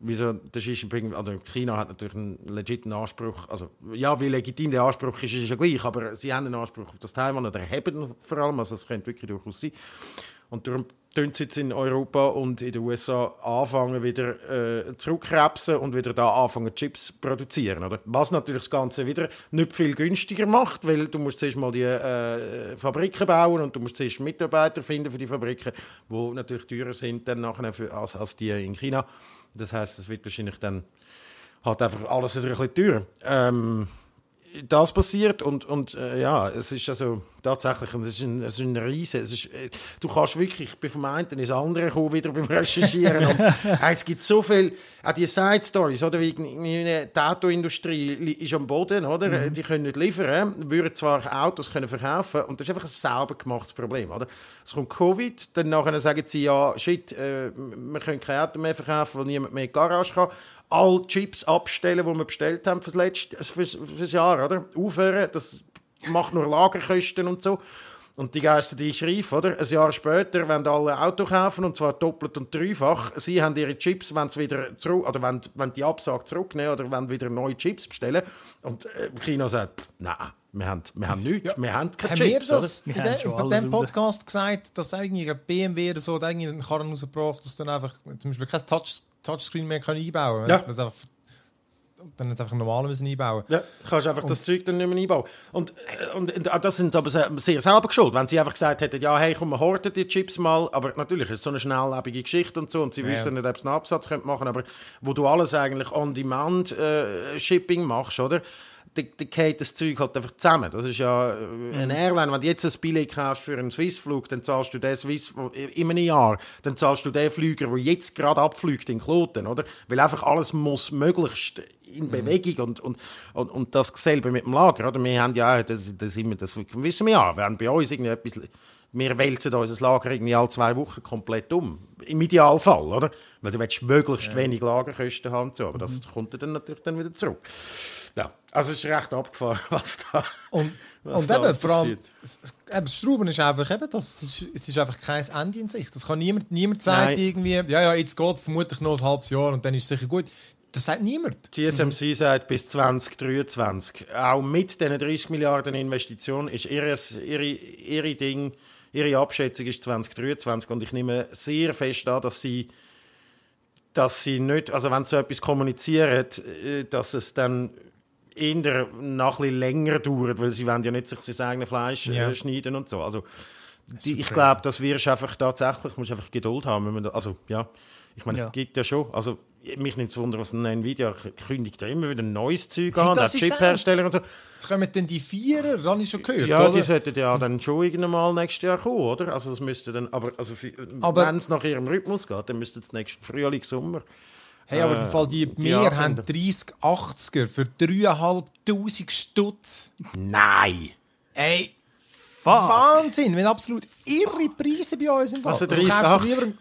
S2: Wieso der Xi Jinping, also China hat natürlich einen legitimen Anspruch, also ja, wie legitim der Anspruch ist, ist ja gleich, aber sie haben einen Anspruch auf das Taiwan oder haben vor allem, also das könnte wirklich durchaus sein. Und darum tun sie jetzt in Europa und in den USA anfangen wieder äh, zurückkrebsen und wieder da anfangen Chips produzieren, oder? Was natürlich das Ganze wieder nicht viel günstiger macht, weil du musst zuerst mal die äh, Fabriken bauen und du musst zuerst Mitarbeiter finden für die Fabriken, wo natürlich teurer sind dann nachher für, als, als die in China. Das heißt, es wird wahrscheinlich dann halt einfach alles wieder ein bisschen teurer. Ähm, das passiert und, und äh, ja, es ist also tatsächlich, es ist ein, es ist ein Riese. Es ist, äh, du kannst wirklich, ich bin vom einen ins andere gekommen, wieder beim Recherchieren. und, äh, es gibt so viel, auch die Side Stories, oder? Wie die Autoindustrie ist am Boden, oder? Mhm. Die können nicht liefern, würden zwar Autos können verkaufen und das ist einfach ein sauber gemachtes Problem, oder? Es kommt Covid, dann nachher sagen sie, ja, shit, äh, wir können kein Auto mehr verkaufen, weil niemand mehr in die Garage kann alle Chips abstellen, die wir bestellt haben fürs, letzte, fürs, fürs Jahr, oder? Aufhören, das macht nur Lagerkosten und so. Und die Geister, die schreif, oder? Ein Jahr später wollen alle Auto kaufen, und zwar doppelt und dreifach. Sie haben ihre Chips, wenn sie wieder zurück, oder wenn, wenn die Absage zurücknehmen, oder wenn wieder neue Chips bestellen. Und äh, China sagt, nein, wir haben, wir haben nichts, ja. wir haben keine haben Chips.
S1: Wir das in de, bei diesem Podcast raus. gesagt, dass irgendwie ein BMW oder so irgendwie einen Karren rausgebracht, dass dann einfach zum Beispiel kein Touch Touchscreen mehr können einbauen können. Ja. Einfach, dann jetzt einfach normal müssen einbauen.
S2: Ja, kannst einfach und, das Zeug dann nicht mehr einbauen. Und, und, und, das sind sie aber sehr, selber geschuld. Wenn sie einfach gesagt hätten, ja, hey, komm, wir horten die Chips mal, aber natürlich ist es so eine schnelllebige Geschichte und so und sie ja. wissen nicht, ob sie einen Absatz machen können, aber wo du alles eigentlich on-demand-Shipping äh, machst, oder? Dann geht das Zeug halt einfach zusammen. Das ist ja äh, ein mhm. Airline, wenn du jetzt ein Billet kaufst für einen Swissflug, dann zahlst du den Swiss in einem Jahr, dann zahlst du den Flüger, der jetzt gerade abfliegt in Kloten, oder? Weil einfach alles muss möglichst in mhm. Bewegung und, und, und, und das selbe mit dem Lager, oder? Wir haben ja, das, das, immer, das wissen wir ja, wir haben bei uns irgendwie etwas wir wälzen unser Lager irgendwie alle zwei Wochen komplett um. Im Idealfall, oder? Weil du möglichst ja. wenig Lagerkosten haben. So. Aber das mhm. kommt dann natürlich dann wieder zurück. Ja, also es ist recht abgefahren, was da
S1: Und, was und da eben, vor allem, das Strauben ist einfach eben, das ist, es ist einfach kein Ende in sich. Das kann niemand, niemand sagt irgendwie, ja, ja, jetzt geht es vermutlich noch ein halbes Jahr und dann ist es sicher gut. Das sagt niemand.
S2: TSMC mhm. sagt bis 2023. Auch mit diesen 30 Milliarden Investitionen ist ihre, ihre, ihre Ding, ihre Abschätzung ist 2023 und ich nehme sehr fest an, dass sie dass sie nicht, also wenn sie so etwas kommunizieren, äh, dass es dann eher noch ein länger dauert, weil sie wollen ja nicht sich sein eigenes Fleisch äh, ja. schneiden und so. Also die, ich glaube, das wirst einfach tatsächlich, musst einfach Geduld haben. Da, also ja, ich meine, ja. es gibt ja schon, also mich nimmt es wunder, was ein Nvidia kündigt ja immer wieder neues Zeug an, hey, Chip-Hersteller und so.
S1: Jetzt kommen denn die Vierer, das habe ich schon gehört,
S2: Ja, oder? die sollten ja dann schon irgendwann mal nächstes Jahr kommen, oder? Also das müsste dann, aber, also, aber wenn es nach ihrem Rhythmus geht, dann müsste es nächsten Frühling, Sommer
S1: Hey, aber äh, Fall die wir ja, haben 3080er für 3'500 Stutz.
S2: Nein!
S1: Ey, Fuck. Wahnsinn! Wir haben absolut irre Preise bei uns im
S2: Fall. Also 3080?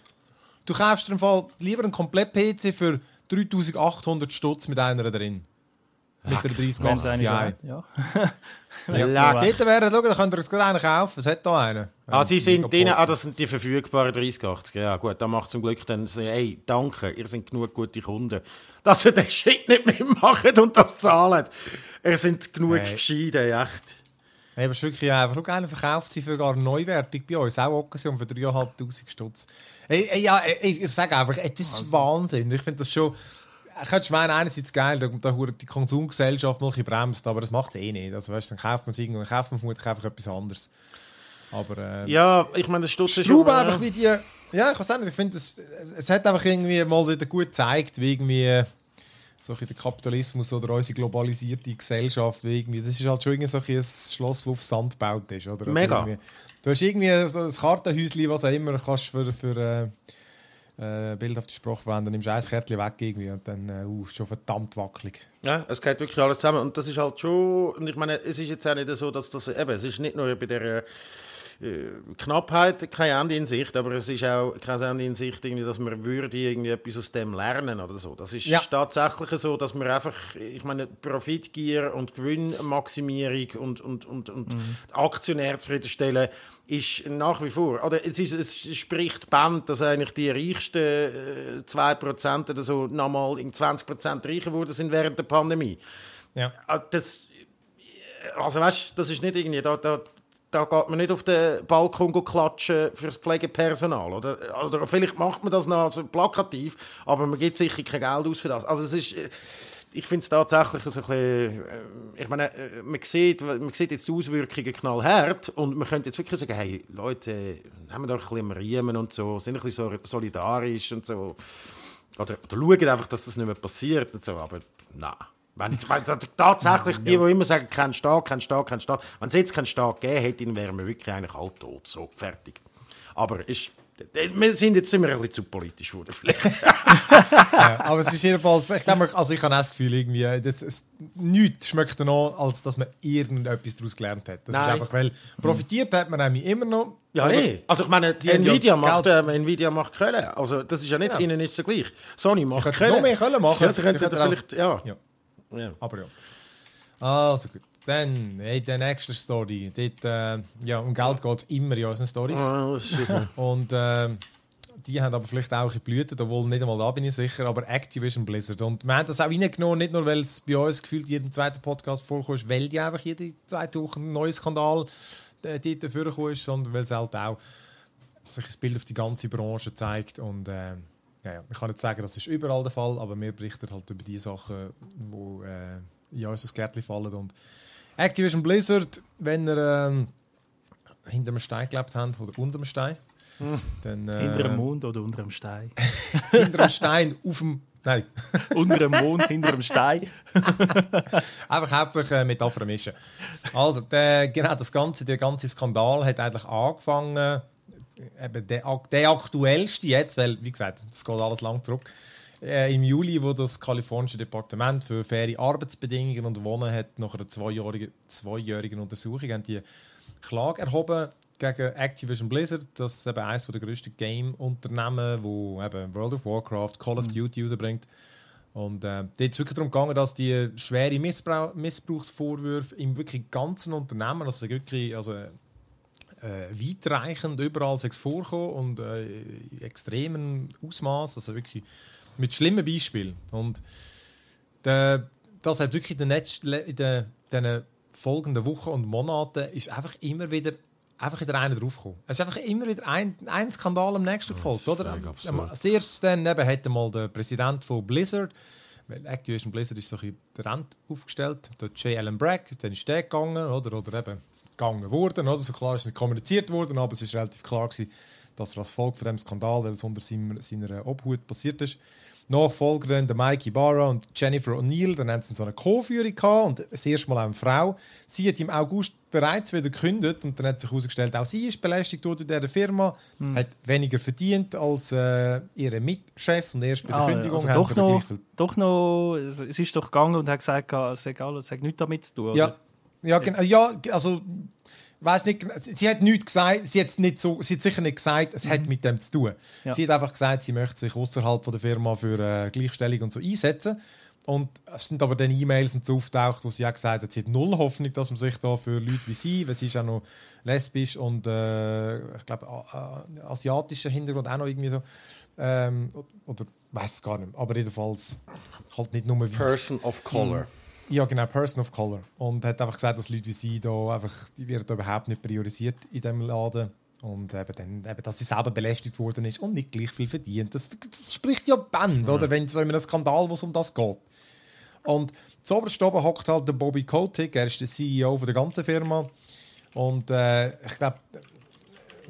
S1: Du kaufst im Fall lieber einen Komplett-PC für 3800 Stutz mit einer drin. Mit der 3080 Ti. Ja. Ja, dort wäre, schau, da könnt ihr es gerade einen kaufen. Es hat da einen.
S2: Ah, sie sind denen, ah, das sind die verfügbaren 3080. Ja, gut, da macht zum Glück dann, hey, danke, ihr seid genug gute Kunden, dass ihr den Shit nicht mitmacht und das zahlt. Ihr seid genug hey. gescheiden, echt.
S1: Hey, aber es ist wirklich einfach, schau, einer verkauft sie für gar neuwertig bei uns, auch Occasion für 3'500 Stutz. Hey, hey, ja, ich sage einfach, das ist also. Wahnsinn. Ich finde das schon ich könnte meinen, einerseits geil, da, da die Konsumgesellschaft mal ein bremst, aber das macht es eh nicht. Also, weißt, dann kauft man es irgendwann, kauft man vermutlich einfach etwas anderes. Aber, äh,
S2: ja, ich meine, das Stutz
S1: ist schon, einfach wie die, ja, ich weiß nicht, ich finde, es, es hat einfach irgendwie mal wieder gut gezeigt, wie irgendwie so der Kapitalismus oder unsere globalisierte Gesellschaft. Irgendwie. Das ist halt schon irgendwie so ein Schloss, das auf Sand gebaut ist. Oder? Also
S2: Mega.
S1: Du hast irgendwie so ein Kartenhäuschen, was auch immer kannst für, für äh, äh, bildhafte Sprache verwenden. Dann nimmst du ein Kärtchen weg irgendwie und dann äh, uh, schon verdammt wackelig.
S2: Ja, es geht wirklich alles zusammen. Und das ist halt schon, und ich meine, es ist jetzt auch nicht so, dass das, eben, es ist nicht nur bei der äh, Knappheit kein Ende in Sicht, aber es ist auch kein Ende in Sicht, irgendwie, dass man würde irgendwie etwas aus dem lernen oder so. Das ist ja. tatsächlich so, dass man einfach, ich meine, Profitgier und Gewinnmaximierung und, und, und, und mhm. Aktionär zufriedenstellen ist nach wie vor, oder es, ist, es spricht Band, dass eigentlich die reichsten äh, 2% oder so nochmal in 20% reicher geworden sind während der Pandemie.
S1: Ja.
S2: Ah, das, also weißt, das ist nicht irgendwie, da, da, da geht man nicht auf den Balkon klatschen für das Pflegepersonal. Oder? oder vielleicht macht man das noch also plakativ, aber man gibt sicher kein Geld aus für das. Also es ist, ich finde es tatsächlich ein bisschen, äh, ich meine, äh, man sieht, man sieht jetzt die Auswirkungen knallhart und man könnte jetzt wirklich sagen, hey Leute, nehmen doch ein bisschen Riemen und so, sind ein bisschen solidarisch und so. Oder, oder schauen einfach, dass das nicht mehr passiert und so, aber nein. Wenn jetzt, wenn tatsächlich die, die immer sagen, kein Staat, kein Staat, kein Staat, wenn es jetzt keinen Staat gegeben hätte, dann wären wir wirklich eigentlich alle tot. So, fertig. Aber ist, wir sind jetzt immer ein bisschen zu politisch geworden, vielleicht.
S1: ja, aber es ist jedenfalls, ich glaube, also ich habe das Gefühl, irgendwie, das, es, nichts schmeckt noch, als dass man irgendetwas daraus gelernt hat. Das Nein. ist einfach, weil profitiert hat man nämlich immer noch.
S2: Ja, eh. Also ich meine, die Nvidia macht, äh, Nvidia macht Köln. Also das ist ja nicht, ja. ihnen ist so gleich. Sony macht Köln.
S1: noch mehr Köln machen.
S2: Ja, sie könnten vielleicht, ja.
S1: ja. Ja. Aber ja. Also gut. Dann, hey, die nächste Story. Dort, äh, ja, um Geld geht es immer in unseren Stories. Oh, und äh, die haben aber vielleicht auch geblüht, obwohl nicht einmal da bin ich sicher, aber Activision Blizzard. Und wir haben das auch reingenommen, nicht nur, weil es bei uns gefühlt jedem zweiten Podcast vorkommt, weil die einfach jede zweite Woche ein neuer Skandal äh, dort vorkommt, sondern weil es halt auch sich das Bild auf die ganze Branche zeigt und äh, ja, ja. Ich kann nicht sagen, das ist überall der Fall, aber wir berichten halt über die Sachen, die äh, in unser Gärtchen fallen. Und Activision Blizzard, wenn ihr ähm, hinter einem Stein gelebt habt oder unter einem Stein,
S3: hm. dann... Äh, hinter dem Mond oder unter dem Stein?
S1: hinter dem Stein, auf dem... Nein.
S3: unter dem Mond, hinter dem Stein.
S1: Einfach hauptsächlich äh, Metapher mischen. Also, der, genau, das ganze, der ganze Skandal hat eigentlich angefangen eben der, der aktuellste jetzt, weil, wie gesagt, es geht alles lang zurück, äh, im Juli, wo das kalifornische Departement für faire Arbeitsbedingungen und Wohnen hat nach einer zweijährigen, zweijährigen Untersuchung haben die Klage erhoben gegen Activision Blizzard, das ist eben eines der grössten Game-Unternehmen, wo eben World of Warcraft, Call of mhm. Duty rausbringt. Und äh, dort ist es wirklich darum gegangen, dass die schwere Missbrauch Missbrauchsvorwürfe im wirklich ganzen Unternehmen, also wirklich, also äh, weitreichend überall sechs vorkommen und äh, extremen Ausmaß, also wirklich mit schlimmen Beispielen. Und der, das hat wirklich in den, letzten, in den, den folgenden Wochen und Monaten ist einfach immer wieder einfach wieder einer draufgekommen. Es ist einfach immer wieder ein, ein Skandal am nächsten gefolgt, oder? Als erstes dann eben hat mal der Präsident von Blizzard, weil Activision Blizzard ist so ein Rand aufgestellt, der J. Allen Bragg, dann ist der gegangen, oder? Oder eben gegangen worden. Oder? So klar ist nicht kommuniziert worden, aber es ist relativ klar gewesen, dass er als Folge von dem Skandal, weil es unter seiner, seiner Obhut passiert ist, Nachfolgerin der Mikey Barra und Jennifer O'Neill, dann haben sie so eine Co-Führung gehabt und das erste Mal auch eine Frau. Sie hat im August bereits wieder gekündigt und dann hat sich herausgestellt, auch sie ist belästigt worden in dieser Firma, hm. hat weniger verdient als äh, ihre Mitchef und erst bei der ah, Kündigung
S3: also doch sie noch. Doch noch, es ist doch gegangen und hat gesagt, es hat nichts damit zu tun.
S1: Ja, oder? Ja, genau. Ja, also weiß nicht, sie hat nichts gesagt, sie hat, nicht so, sie hat sicher nicht gesagt, es mhm. hat mit dem zu tun. Ja. Sie hat einfach gesagt, sie möchte sich außerhalb der Firma für äh, Gleichstellung und so einsetzen. Und es sind aber dann E-Mails und so auftaucht, wo sie auch gesagt hat, sie hat null Hoffnung, dass man sich da für Leute wie sie, weil sie ist auch noch lesbisch und äh, ich glaube äh, asiatischer Hintergrund auch noch irgendwie so ähm, oder weiß es gar nicht, aber jedenfalls halt nicht nur
S2: wie Person of Color. Mhm.
S1: Ja, genau, Person of Color. Und hat einfach gesagt, dass Leute wie sie da einfach, die werden da überhaupt nicht priorisiert in diesem Laden. Und eben dann, eben, dass sie selber belästigt worden ist und nicht gleich viel verdient. Das, das spricht ja Band, ja. oder? Wenn so in einem Skandal, wo es um das geht. Und zuoberst oben hockt halt der Bobby Kotick, er ist der CEO von der ganzen Firma. Und äh, ich glaube,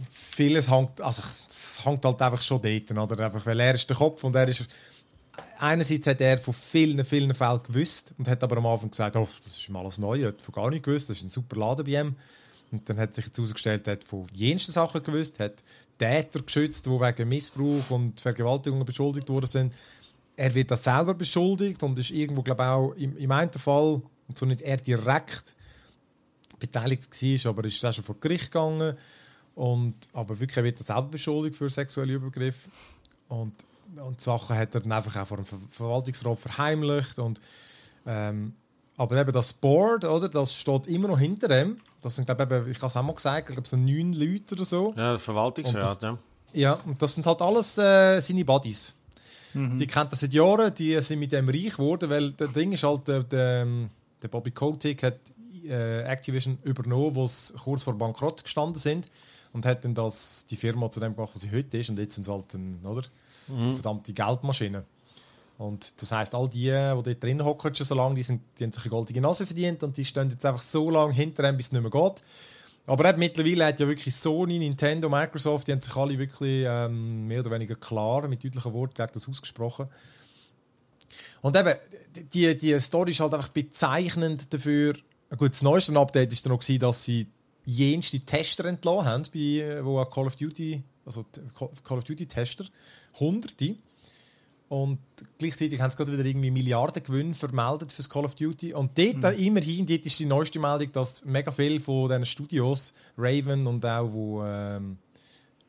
S1: vieles hängt, also, es hängt halt einfach schon dort, oder? Einfach, weil er ist der Kopf und er ist einerseits hat er von vielen, vielen Fällen gewusst und hat aber am Anfang gesagt, oh, das ist mal alles neu, hat von gar nicht gewusst, das ist ein super Laden bei ihm. Und dann hat sich jetzt herausgestellt, er hat von jensten Sachen gewusst, hat Täter geschützt, die wegen Missbrauch und Vergewaltigung beschuldigt worden sind. Er wird das selber beschuldigt und ist irgendwo, glaube ich, auch im, im einen Fall, und so nicht er direkt beteiligt war, aber ist auch schon vor Gericht gegangen. Und, aber wirklich, er wird er selber beschuldigt für sexuelle Übergriffe. Und, und Sachen hat er dann einfach auch vor dem Ver Verwaltungsrat verheimlicht. Und, ähm, aber eben das Board, oder, das steht immer noch hinter ihm. Das sind, glaube ich, ich habe es auch mal gesagt, ich glaube, so neun Leute oder so.
S2: Ja, der Verwaltungsrat,
S1: ja. Ja, und das sind halt alles äh, seine Buddies. Mhm. Die kennt er seit Jahren, die sind mit dem reich geworden, weil das Ding ist halt, der, der, der Bobby Kotick hat äh, Activision übernommen, wo sie kurz vor Bankrott gestanden sind und hat dann das, die Firma zu dem gemacht, was sie heute ist und jetzt sind sie halt ein, oder? Mhm. verdammte Geldmaschine. Und das heißt, all die, die dort drin hocken schon so lange, die, sind, die haben sich eine goldige Nase verdient und die stehen jetzt einfach so lange hinter ihm, bis es nicht mehr geht. Aber eben, mittlerweile hat ja wirklich Sony, Nintendo, Microsoft, die haben sich alle wirklich ähm, mehr oder weniger klar mit deutlichen Worten gegen das ausgesprochen. Und eben, die, die Story ist halt einfach bezeichnend dafür. Gut, das neueste Update war dann noch, gewesen, dass sie jenste Tester entlassen haben, bei, wo Call of Duty, also Call of Duty Tester, Hunderte. Und gleichzeitig haben sie gerade wieder irgendwie Milliarden Gewinn vermeldet für das Call of Duty. Und dort mhm. immerhin, dort ist die neueste Meldung, dass mega viele von diesen Studios, Raven und auch wo, ähm,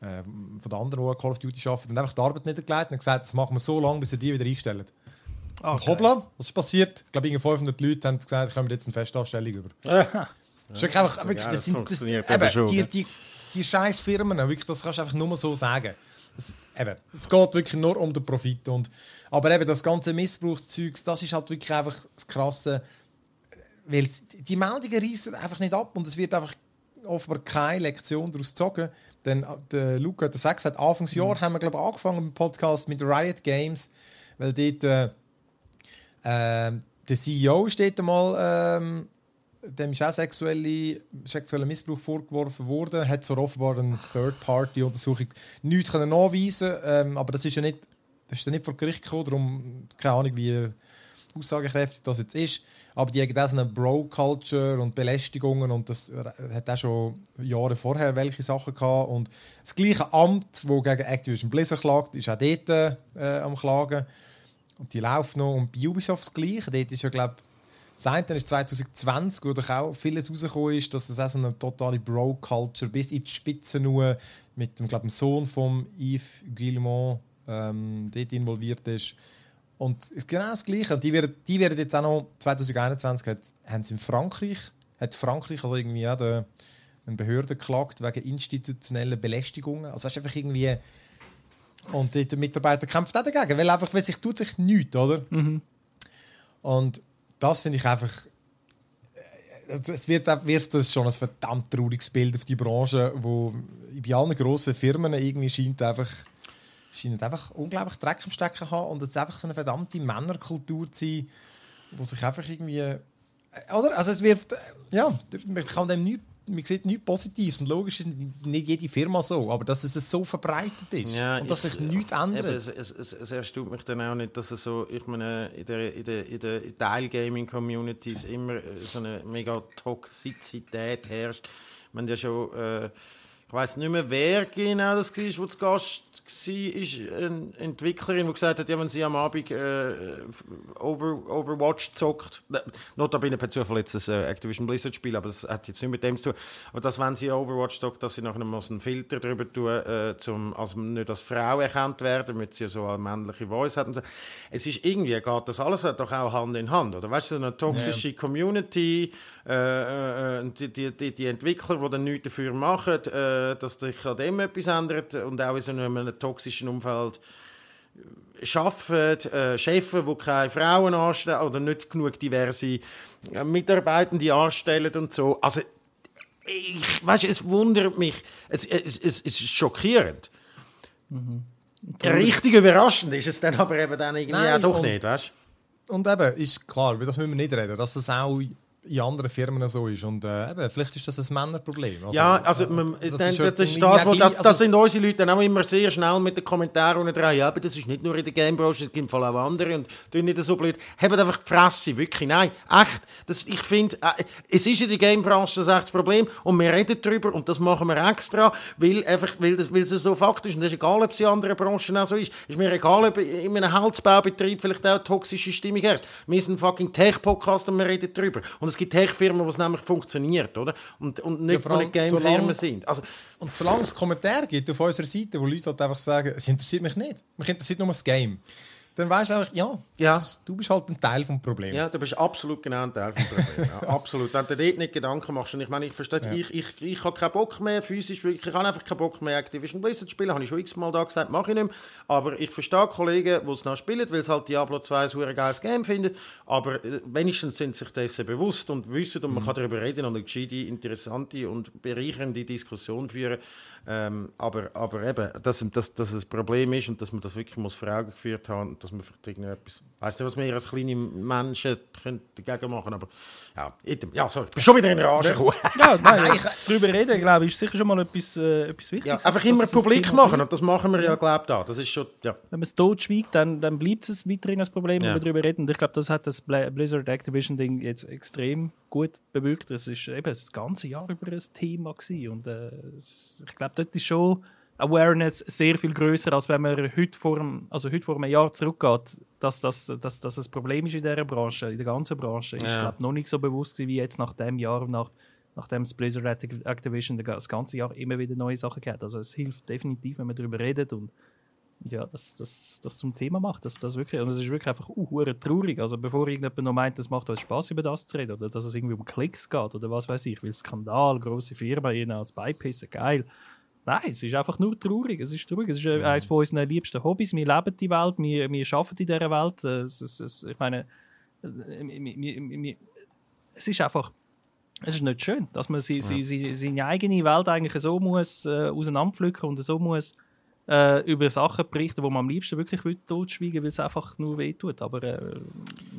S1: äh, von den anderen, die Call of Duty arbeiten, haben einfach die Arbeit niedergelegt und gesagt, das machen wir so lange, bis sie die wieder einstellen. Okay. Und hoppla, was ist passiert? Ich glaube, 500 Leute haben gesagt, ich komme jetzt eine Festanstellung über. das ist einfach, das sind, das, eben, die, die, die scheiß Firmen, wirklich, das kannst du einfach nur so sagen. Es, eben, es geht wirklich nur um den Profit. Und, aber eben das ganze Missbrauchszeug, das ist halt wirklich einfach das Krasse. Weil die Meldungen reißen einfach nicht ab und es wird einfach offenbar keine Lektion daraus gezogen. Denn äh, der Luca hat gesagt, Anfangsjahr mhm. haben wir glaube ich, angefangen mit dem Podcast mit Riot Games, weil dort äh, äh, der CEO steht einmal ähm, dem ist auch sexuelle, sexueller Missbrauch vorgeworfen worden, hat so offenbar eine Third-Party-Untersuchung nichts können nachweisen ähm, aber das ist ja nicht, das ist ja nicht vor Gericht gekommen, darum keine Ahnung, wie aussagekräftig das jetzt ist. Aber die haben auch so eine Bro-Culture und Belästigungen und das hat auch schon Jahre vorher welche Sachen gehabt. Und das gleiche Amt, das gegen Activision Blizzard klagt, ist auch dort äh, am Klagen. Und die laufen noch. Und bei Ubisoft das Gleiche. Dort ist ja, glaube das eine ist 2020, wo doch auch vieles rausgekommen ist, dass das auch so eine totale Bro-Culture bis in die Spitze nur mit dem, glaube dem Sohn von Yves Guillemot ähm, dort involviert ist. Und es ist genau das Gleiche. Und die werden, die werden jetzt auch noch 2021 hat, haben sie in Frankreich, hat Frankreich also irgendwie auch eine Behörde geklagt wegen institutioneller Belästigungen. Also ist einfach irgendwie und der Mitarbeiter kämpft auch dagegen, weil einfach, weil sich tut sich nichts, oder? Mhm. Und das finde ich einfach. Äh, es wird, wirft das schon ein verdammt trauriges Bild auf die Branche, wo bei allen grossen Firmen irgendwie scheint einfach, scheint einfach unglaublich Dreck am Stecken haben und es einfach so eine verdammte Männerkultur zu sein, wo sich einfach irgendwie. Äh, oder? Also es wirft. Äh, ja, man kann dem nichts man sieht nichts Positives. Und logisch ist nicht jede Firma so, aber dass es so verbreitet ist ja, und dass sich nichts ändert.
S2: Eben, es, es, es, erstaunt mich dann auch nicht, dass es so, ich meine, in der, in der, in der Teilgaming-Communities immer so eine mega Toxizität herrscht. Man ja schon, äh, ich weiß nicht mehr, wer genau das war, wo zu Gast war eine Entwicklerin, die gesagt hat, ja, wenn sie am Abend äh, Over, Overwatch zockt, notabene per Zufall jetzt das äh, Activision Blizzard Spiel, aber das hat jetzt nicht mit dem zu tun, aber dass wenn sie Overwatch zockt, dass sie nachher mal einen Filter drüber tun, äh, zum, also nicht als Frau erkannt werden, damit sie so eine männliche Voice hat und so. Es ist irgendwie, geht das alles doch auch Hand in Hand, oder? Weißt du, eine toxische yeah. Community, äh, äh, die, die, die, Entwickler, die dann nichts dafür machen, äh, dass sich an dem etwas ändert und auch in so einem toxischen Umfeld arbeiten, äh, Chefs, die keine Frauen anstellen oder nicht genug diverse äh, Mitarbeitende anstellen und so. Also, ich, weißt, es wundert mich, es, es, es, es ist schockierend. Mhm. Richtig überraschend ist es dann aber eben dann irgendwie Nein, auch doch und, nicht, weißt
S1: Und eben, ist klar, über das müssen wir nicht reden, dass es auch in anderen Firmen so ist. Und äh, eben, vielleicht ist das ein Männerproblem.
S2: Also, ja, also man, das, dann, ist das, das, das, wo, das, das, sind unsere Leute dann auch immer sehr schnell mit den Kommentaren und dran. Ja, aber das ist nicht nur in der Gamebranche, es gibt auch andere und tun nicht so blöd. Haben einfach die Fresse, wirklich. Nein, echt. Das, ich finde, äh, es ist in der Gamebranche das, das Problem und wir reden darüber und das machen wir extra, weil, einfach, weil, das, weil es so faktisch ist. Und das ist egal, ob es in anderen Branchen auch so ist. Ist mir egal, ob in einem Holzbaubetrieb vielleicht auch toxische Stimmung herrscht. Wir sind ein fucking Tech-Podcast und wir reden darüber. Und es gibt Tech-Firmen, wo es nämlich funktioniert, oder? Und, und nicht ja, Game-Firmen sind. Also,
S1: und solange es Kommentare gibt auf unserer Seite, wo Leute halt einfach sagen, es interessiert mich nicht, mich interessiert nur das Game dann weißt du einfach, ja, ja. Das, du bist halt ein Teil des Problems.
S2: Ja, du bist absolut genau ein Teil des Problems. ja, absolut. Wenn du dir dort nicht Gedanken machst, und ich meine, ich verstehe, ja. ich, ich, ich habe keinen Bock mehr physisch, ich habe einfach keinen Bock mehr Activision Blizzard zu spielen, habe ich schon x-mal da gesagt, mache ich nicht mehr. Aber ich verstehe Kollegen, die es noch spielen, weil es halt Diablo 2 ein geiles Game findet, aber äh, wenigstens sind sich dessen bewusst und wissen und man mhm. kann darüber reden und eine gescheite, interessante und bereichernde Diskussion führen. Ähm, aber, aber eben, dass, dass, dass es ein Problem ist und dass man das wirklich muss vor Augen geführt haben, dass man vielleicht irgendetwas, weißt du, was wir als kleine Menschen dagegen machen, aber ja, ja, sorry, ich bin schon wieder in der Rage gekommen.
S3: ja, nein, ich, darüber reden, glaube ich, ist sicher schon mal etwas, äh, etwas Wichtiges.
S2: Ja, einfach immer publik machen und das machen wir ja, glaube ich, da. Das ist schon, ja.
S3: Wenn man es tot schweigt, dann, dann bleibt es weiterhin ein Problem, wenn wir darüber reden. Und ich glaube, das hat das Blizzard Activision-Ding jetzt extrem gut bewirkt. Es ist eben das ganze Jahr über ein Thema gewesen. und äh, ich glaube, dort ist schon Awareness sehr viel größer, als wenn man heute vor einem, also heute vor einem Jahr zurückgeht, dass das, dass, dass ein Problem ist in dieser Branche, in der ganzen Branche. Ja. Ist glaube noch nicht so bewusst wie jetzt nach dem Jahr, nach, nachdem das Blizzard Activision das ganze Jahr immer wieder neue Sachen hat. Also es hilft definitiv, wenn man darüber redet und ja, das, das, das zum Thema macht. Das, das wirklich, und es ist wirklich einfach uh, traurig. Also bevor irgendjemand noch meint, es macht euch Spaß über das zu reden oder dass es irgendwie um Klicks geht oder was weiß ich, weil Skandal, große Firma, ihnen als beipissen, geil. Nein, es ist einfach nur traurig. Es ist traurig. Es ist äh, ja. eines unserer liebsten Hobbys. Wir leben die Welt, wir, wir arbeiten in dieser Welt. Es, es, es, ich meine, äh, es ist einfach es ist nicht schön, dass man sie, ja. sie, sie, seine eigene Welt eigentlich so muss äh, auseinanderpflücken und so muss äh, über Sachen berichten, wo man am liebsten wirklich totschweigen weil es einfach nur wehtut. Aber äh,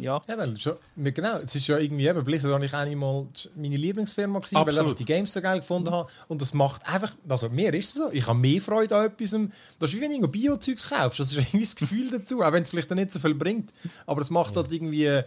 S3: ja.
S1: Ja, weil schon, genau, es ist ja irgendwie eben, Blizzard habe ich auch mal meine Lieblingsfirma gewesen, weil ich die Games so geil gefunden habe. Und das macht einfach, also mir ist es so, ich habe mehr Freude an etwas. Das ist wie wenn du Bio-Zeugs kaufst, das ist irgendwie das Gefühl dazu, auch wenn es vielleicht nicht so viel bringt. Aber es macht halt irgendwie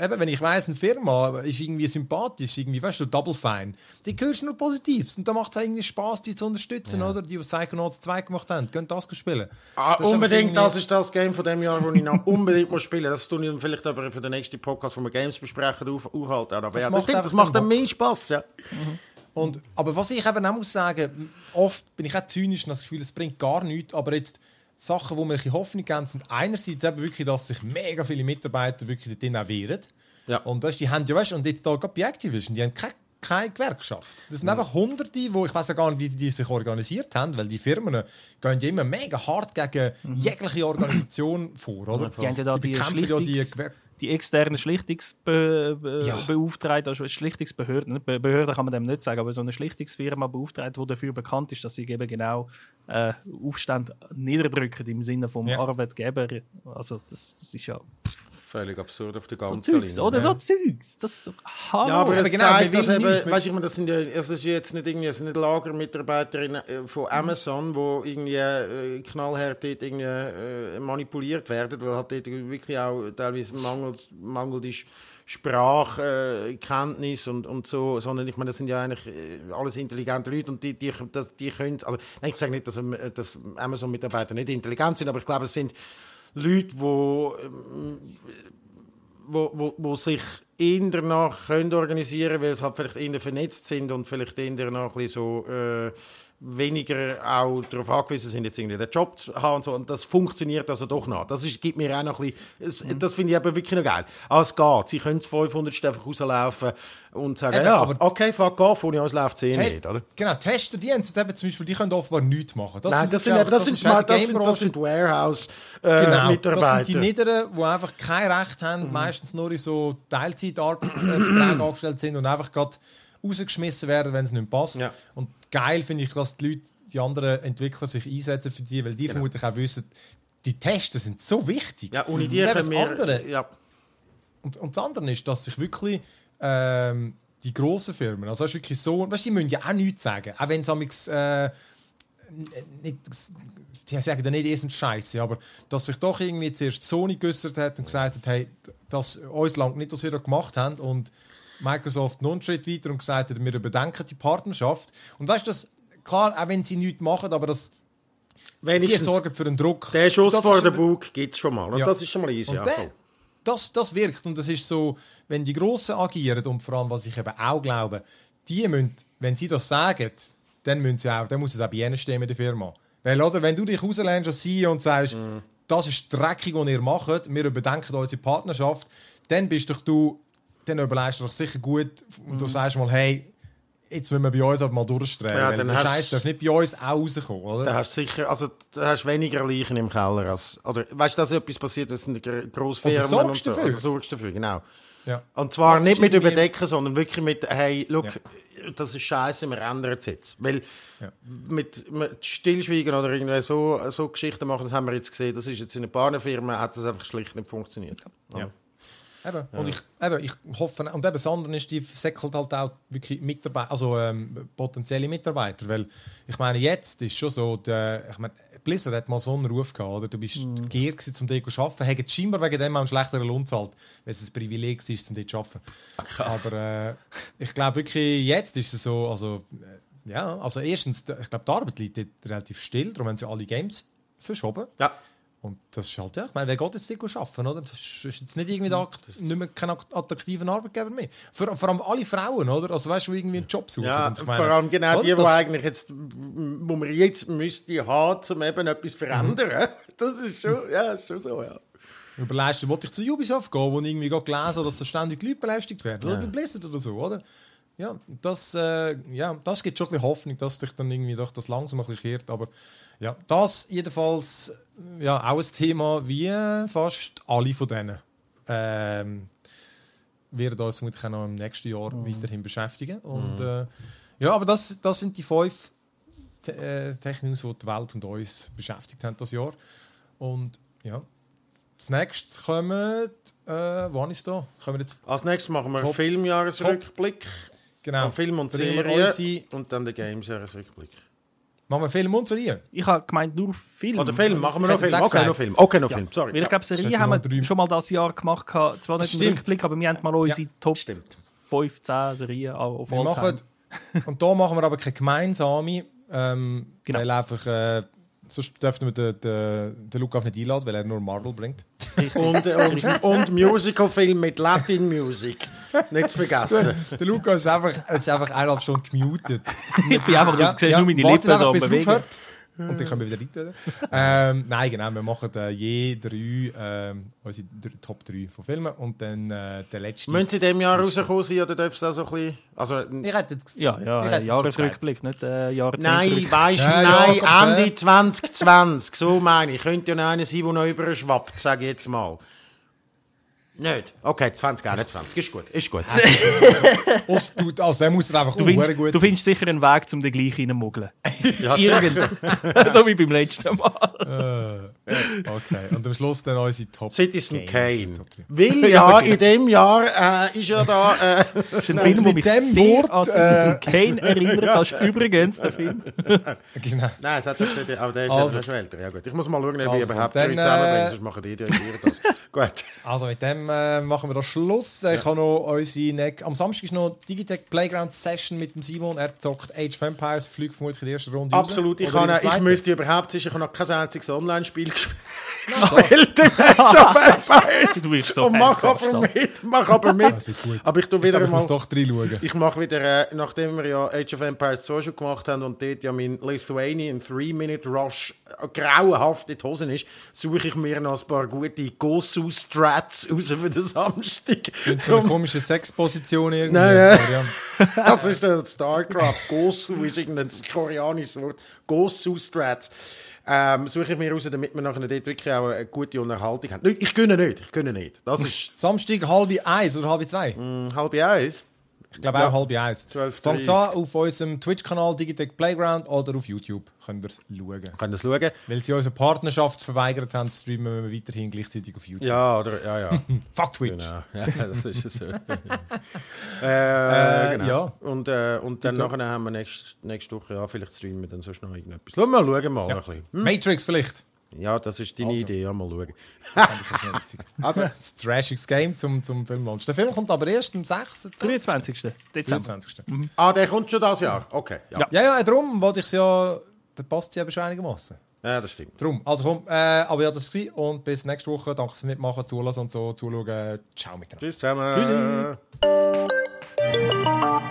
S1: eben, wenn ich weiss, eine Firma ist irgendwie sympathisch, irgendwie, weißt du, Double Fine, die hörst du nur Positives. Und da macht es irgendwie Spaß, die zu unterstützen, ja. oder? Die, die Psychonauts 2 gemacht haben, können das spielen.
S2: Ah, das unbedingt, das ist das Game von dem Jahr, das ich noch unbedingt muss spielen muss. Das tue ich dann vielleicht aber für den nächsten Podcast, wo wir Games besprechen, auf, aufhalten. Aber das ja, macht, das, das macht dann mehr Spaß, ja.
S1: Mhm. Und, aber was ich eben auch muss sagen, oft bin ich auch zynisch und das Gefühl, es bringt gar nichts, aber jetzt Sachen, die mir ein Hoffnung geben, sind einerseits eben wirklich, dass sich mega viele Mitarbeiter wirklich dort auch wehren. Ja. Und das, die haben ja, weißt, und jetzt da bei Activision, die haben keine, keine Gewerkschaft. Das sind ja. einfach Hunderte, die, ich weiß ja gar nicht, wie die sich organisiert haben, weil die Firmen gehen ja immer mega hart gegen mhm. jegliche Organisation vor, oder?
S3: Die haben ja da die, die bekämpfen ja die Gewerkschaft die externe Schlichtungsbeauftragte, ja. also Schlichtungsbehörde, Behörde kann man dem nicht sagen, aber so eine Schlichtungsfirma beauftragt, die dafür bekannt ist, dass sie eben genau äh, Aufstand niederdrücken im Sinne vom ja. Arbeitgeber. Also das, das ist ja
S2: völlig absurd auf der ganzen
S3: so Zeugs, Linie. Oder so Zeugs. Das,
S2: hallo. Ja, aber es genau, zeigt, dass eben, weißt, ich meine, das sind ja, es ist jetzt nicht irgendwie, es sind nicht Lagermitarbeiterinnen äh, von Amazon, wo irgendwie äh, knallhart dort irgendwie äh, manipuliert werden, weil halt dort wirklich auch teilweise mangelt, mangelt ist. Sprachkenntnis äh, und, und so, sondern ich meine, das sind ja eigentlich äh, alles intelligente Leute und die, die, das, die können, also ich sage nicht, dass, dass Amazon-Mitarbeiter nicht intelligent sind, aber ich glaube, es sind Leute, die ähm, wo, wo, wo sich eher danach können organisieren können, weil sie halt vielleicht eher vernetzt sind und vielleicht eher danach ein so äh, weniger auch darauf angewiesen sind, jetzt irgendwie den Job zu haben und so. Und das funktioniert also doch noch. Das ist, gibt mir auch noch ein bisschen, das, das finde ich aber wirklich noch geil. Aber es geht. Sie können 500 einfach rauslaufen und sagen, eben, ja, aber okay, fuck off, ohne uns läuft es eh nicht, oder?
S1: Genau, Tester, die haben jetzt eben zum Beispiel, die können offenbar nichts machen.
S2: Das Nein, das sind, das, das, sind, das, das, sind, das sind Warehouse-Mitarbeiter. Äh, genau,
S1: das sind die Niederen, die einfach kein Recht haben, mhm. meistens nur in so Teilzeitverträgen angestellt sind und einfach gerade rausgeschmissen werden, wenn es nicht passt. Ja. Und geil finde ich, dass die Leute, die anderen Entwickler sich einsetzen für die, weil die genau. vermutlich auch wissen, die Tests sind so wichtig.
S2: Ja, ohne die können wir,
S1: andere, ja. und, und das andere ist, dass sich wirklich ähm, die grossen Firmen, also das ist wirklich so, weißt, die müssen ja auch nichts sagen, auch wenn es äh, nicht, die sagen ja nicht, ihr seid scheiße, aber dass sich doch irgendwie zuerst Sony geäußert hat und gesagt hat, hey, das uns langt nicht, was ihr da gemacht habt und Microsoft noch einen Schritt weiter und gesagt hat, wir überdenken die Partnerschaft. Und weißt du, klar, auch wenn sie nichts machen, aber das
S2: Wenigstens,
S1: sie sorgen für den Druck.
S2: Der Schuss also vor der Bug gibt es schon mal. Und ja. das ist schon mal easy.
S1: Und der, das, das wirkt. Und das ist so, wenn die Grossen agieren und vor allem, was ich eben auch glaube, die müssen, wenn sie das sagen, dann, müssen sie auch, dann muss es auch bei ihnen stehen mit der Firma. Weil, oder, wenn du dich rauslässt als CEO und sagst, mm. das ist dreckig, was ihr macht, wir überdenken unsere Partnerschaft, dann bist doch du, dann überlegst du doch sicher gut und du sagst mal, hey, jetzt müssen wir bei uns aber mal durchstreben. Ja, der Scheiß darf nicht bei uns auch rauskommen, oder?
S2: Da hast sicher, also da hast weniger Leichen im Keller als, oder weißt du, dass etwas passiert, das sind Großfirmen und,
S1: sorgst dafür.
S2: Und, sorgst dafür, genau. Ja. Und zwar das nicht mit überdecken, sondern wirklich mit, hey, look, ja. das ist scheiße, wir ändern es jetzt. Weil ja. mit, mit, Stillschweigen oder irgendwie so, so Geschichten machen, das haben wir jetzt gesehen, das ist jetzt in ein paar Firmen, hat das einfach schlicht nicht funktioniert.
S1: Ja. Eben. Ja. Und ich, eben, ich hoffe, und eben das andere ist, die säckelt halt auch wirklich Mitarbeiter, also ähm, potenzielle Mitarbeiter, weil ich meine, jetzt ist schon so, der, ich meine, Blizzard hat mal so einen Ruf gehabt, oder? du bist mhm. gier um dort zu arbeiten, haben scheinbar wegen dem auch einen schlechteren Lohn zahlt, weil es ein Privileg ist, um dort zu arbeiten. Krass. Aber äh, ich glaube wirklich, jetzt ist es so, also, äh, ja, also erstens, ich glaube, die Arbeit liegt relativ still, darum haben sie alle Games verschoben.
S2: Ja.
S1: Und das ist halt, ja, ich meine, wer geht jetzt nicht arbeiten, oder? Das ist jetzt nicht irgendwie da, nicht mehr kein attraktiver Arbeitgeber mehr. Vor, vor allem alle Frauen, oder? Also weißt du, die irgendwie einen Job suchen.
S2: Ja, meine, vor allem genau die, die eigentlich jetzt, wo man jetzt müsste haben, um eben etwas zu verändern. Das ist schon, ja, ist schon so, ja.
S1: Überlegst du, wollte ich zu Ubisoft gehen, wo ich irgendwie gelesen habe, dass da ständig Leute belästigt werden, ja. oder bei Blizzard oder so, oder? Ja, das, äh, ja, das gibt schon ein bisschen Hoffnung, dass sich dann irgendwie doch das langsam ein bisschen kehrt, aber ja, das jedenfalls ja, auch ein Thema wie fast alle von denen. Ähm, werden uns vermutlich noch im nächsten Jahr mhm. weiterhin beschäftigen. Und, mhm. äh, ja, aber das, das sind die fünf Te äh, Techniken, die die Welt und uns beschäftigt haben das Jahr. Und ja, als nächstes kommen, äh, wann ist da? Kommen
S2: jetzt als nächstes machen wir einen Filmjahresrückblick.
S1: Genau.
S2: Film und Serie und dann den Games-Jahresrückblick.
S1: Machen wir Film und Serie?
S3: Ich habe gemeint, nur Film.
S2: Oder Film, machen wir noch Film. Okay, noch Film. Okay, noch Film. Sorry.
S3: Weil ich glaube, Serie haben wir schon mal das Jahr gemacht. Zwar nicht im Rückblick, aber wir haben mal unsere ja. Top
S2: Stimmt.
S3: 5, 10 Serien auf
S1: wir machen, Und da machen wir aber keine gemeinsame, ähm, genau. weil einfach... Äh, Sonst dürften wir den, den, den Luca nicht einladen, weil er nur Marvel bringt.
S2: und, und, und Musical-Film mit Latin-Musik. Nicht zu vergessen.
S1: der Luca ist einfach, ist einfach eineinhalb Stunden gemutet.
S3: ich bin einfach, ja, du siehst ja, nur meine Lippen so bewegen.
S1: Und dann können wir wieder rein. ähm, nein, genau, wir machen äh, je drei, äh, unsere Top 3 von Filmen und dann äh, der letzte.
S2: Müssen sie in diesem Jahr rausgekommen sein oder darfst du auch so ein bisschen... Also,
S1: ich hätte jetzt
S3: Ja, ja, Jahresrückblick, nicht äh, Jahrzehnt.
S2: Nein, weißt du, ja, nein, ja, Ende 2020, so meine ich. Könnte ja noch einer sein, der noch überschwappt, sage ich jetzt mal. Nicht? Okay, 2021. Ist gut. Ist gut.
S1: aus, du, aus dem muss er einfach
S3: du findest, gut Du findest sicher einen Weg, um den gleich reinmuggeln. Irgend. so wie beim letzten Mal.
S1: Uh, okay, und am Schluss dann unsere Top
S2: Citizen Kane. Weil ja, in dem Jahr äh, ist ja da... Äh,
S3: das ist ein Film, der mich dem sehr Wort, an Citizen äh, Kane erinnert. Das ist übrigens der Film.
S2: genau. Nein, es hat das, aber der ist also, ja schon älter. Ja, gut. Ich muss mal schauen, wie also, ich überhaupt dann, zusammenbringen, sonst machen die die das. Gut.
S1: Also mit dem äh, machen wir da Schluss. Ja. Ich habe noch unsere Am Samstag ist noch Digitech Playground Session mit dem Simon. Er zockt Age of Empires, fliegt vermutlich in der ersten Runde.
S2: Absolut. Ich, kann, ich müsste überhaupt sicher, ich habe noch kein einziges Online-Spiel gespielt. du bist so Und mach aber mit, mach aber mit. Aber ich tue wieder
S1: ich, mal, doch reinschauen.
S2: Ich mache wieder, äh, nachdem wir ja Age of Empires 2 schon gemacht haben und dort ja mein Lithuanian 3-Minute Rush äh, grauenhaft in die Hosen ist, suche ich mir noch ein paar gute Gosu-Strats raus für den Samstag.
S1: Das so eine komische Sexposition irgendwie.
S2: Nein, nein. das ist der StarCraft. Gosu ist irgendein koreanisches Wort. Gosu-Strats. Ähm, suche ich mir raus, damit wir nachher dort wirklich auch eine gute Unterhaltung haben. Ich gönne nicht, ich gönne nicht. Das ist
S1: Samstag halb eins oder halb zwei?
S2: Mm, halb eins.
S1: Ich glaube auch halb eins. Fangt an auf unserem Twitch-Kanal Digitech Playground oder auf YouTube. Könnt ihr es schauen.
S2: Könnt ihr schauen.
S1: Weil sie unsere Partnerschaft verweigert haben, streamen wir weiterhin gleichzeitig auf YouTube.
S2: Ja, oder, ja, ja.
S1: Fuck Twitch.
S2: Genau. Ja, das ist es so. äh, genau. Ja. Und, äh, und dann nachher haben wir nächst, nächste Woche, ja, vielleicht streamen wir dann sonst noch irgendetwas. Schauen wir mal, schauen mal ja. ein bisschen.
S1: Hm? Matrix vielleicht.
S2: Ja, das ist deine also. Idee, ja, mal schauen.
S1: also, das trashiges Game zum, zum Filmlaunch. Der Film kommt aber erst am 6.
S3: 23.
S1: Dezember. 23.
S2: Mhm. Ah, der kommt schon das Jahr? Okay.
S1: Ja, ja, ja, darum wollte ich es ja. Der passt ja einigermaßen.
S2: Ja, das stimmt.
S1: Drum. Also komm, äh, aber ja, das war Und bis nächste Woche. Danke fürs Mitmachen, Zulassen und so, zuschauen. Ciao miteinander.
S2: Tschüss zusammen. Tschüssi.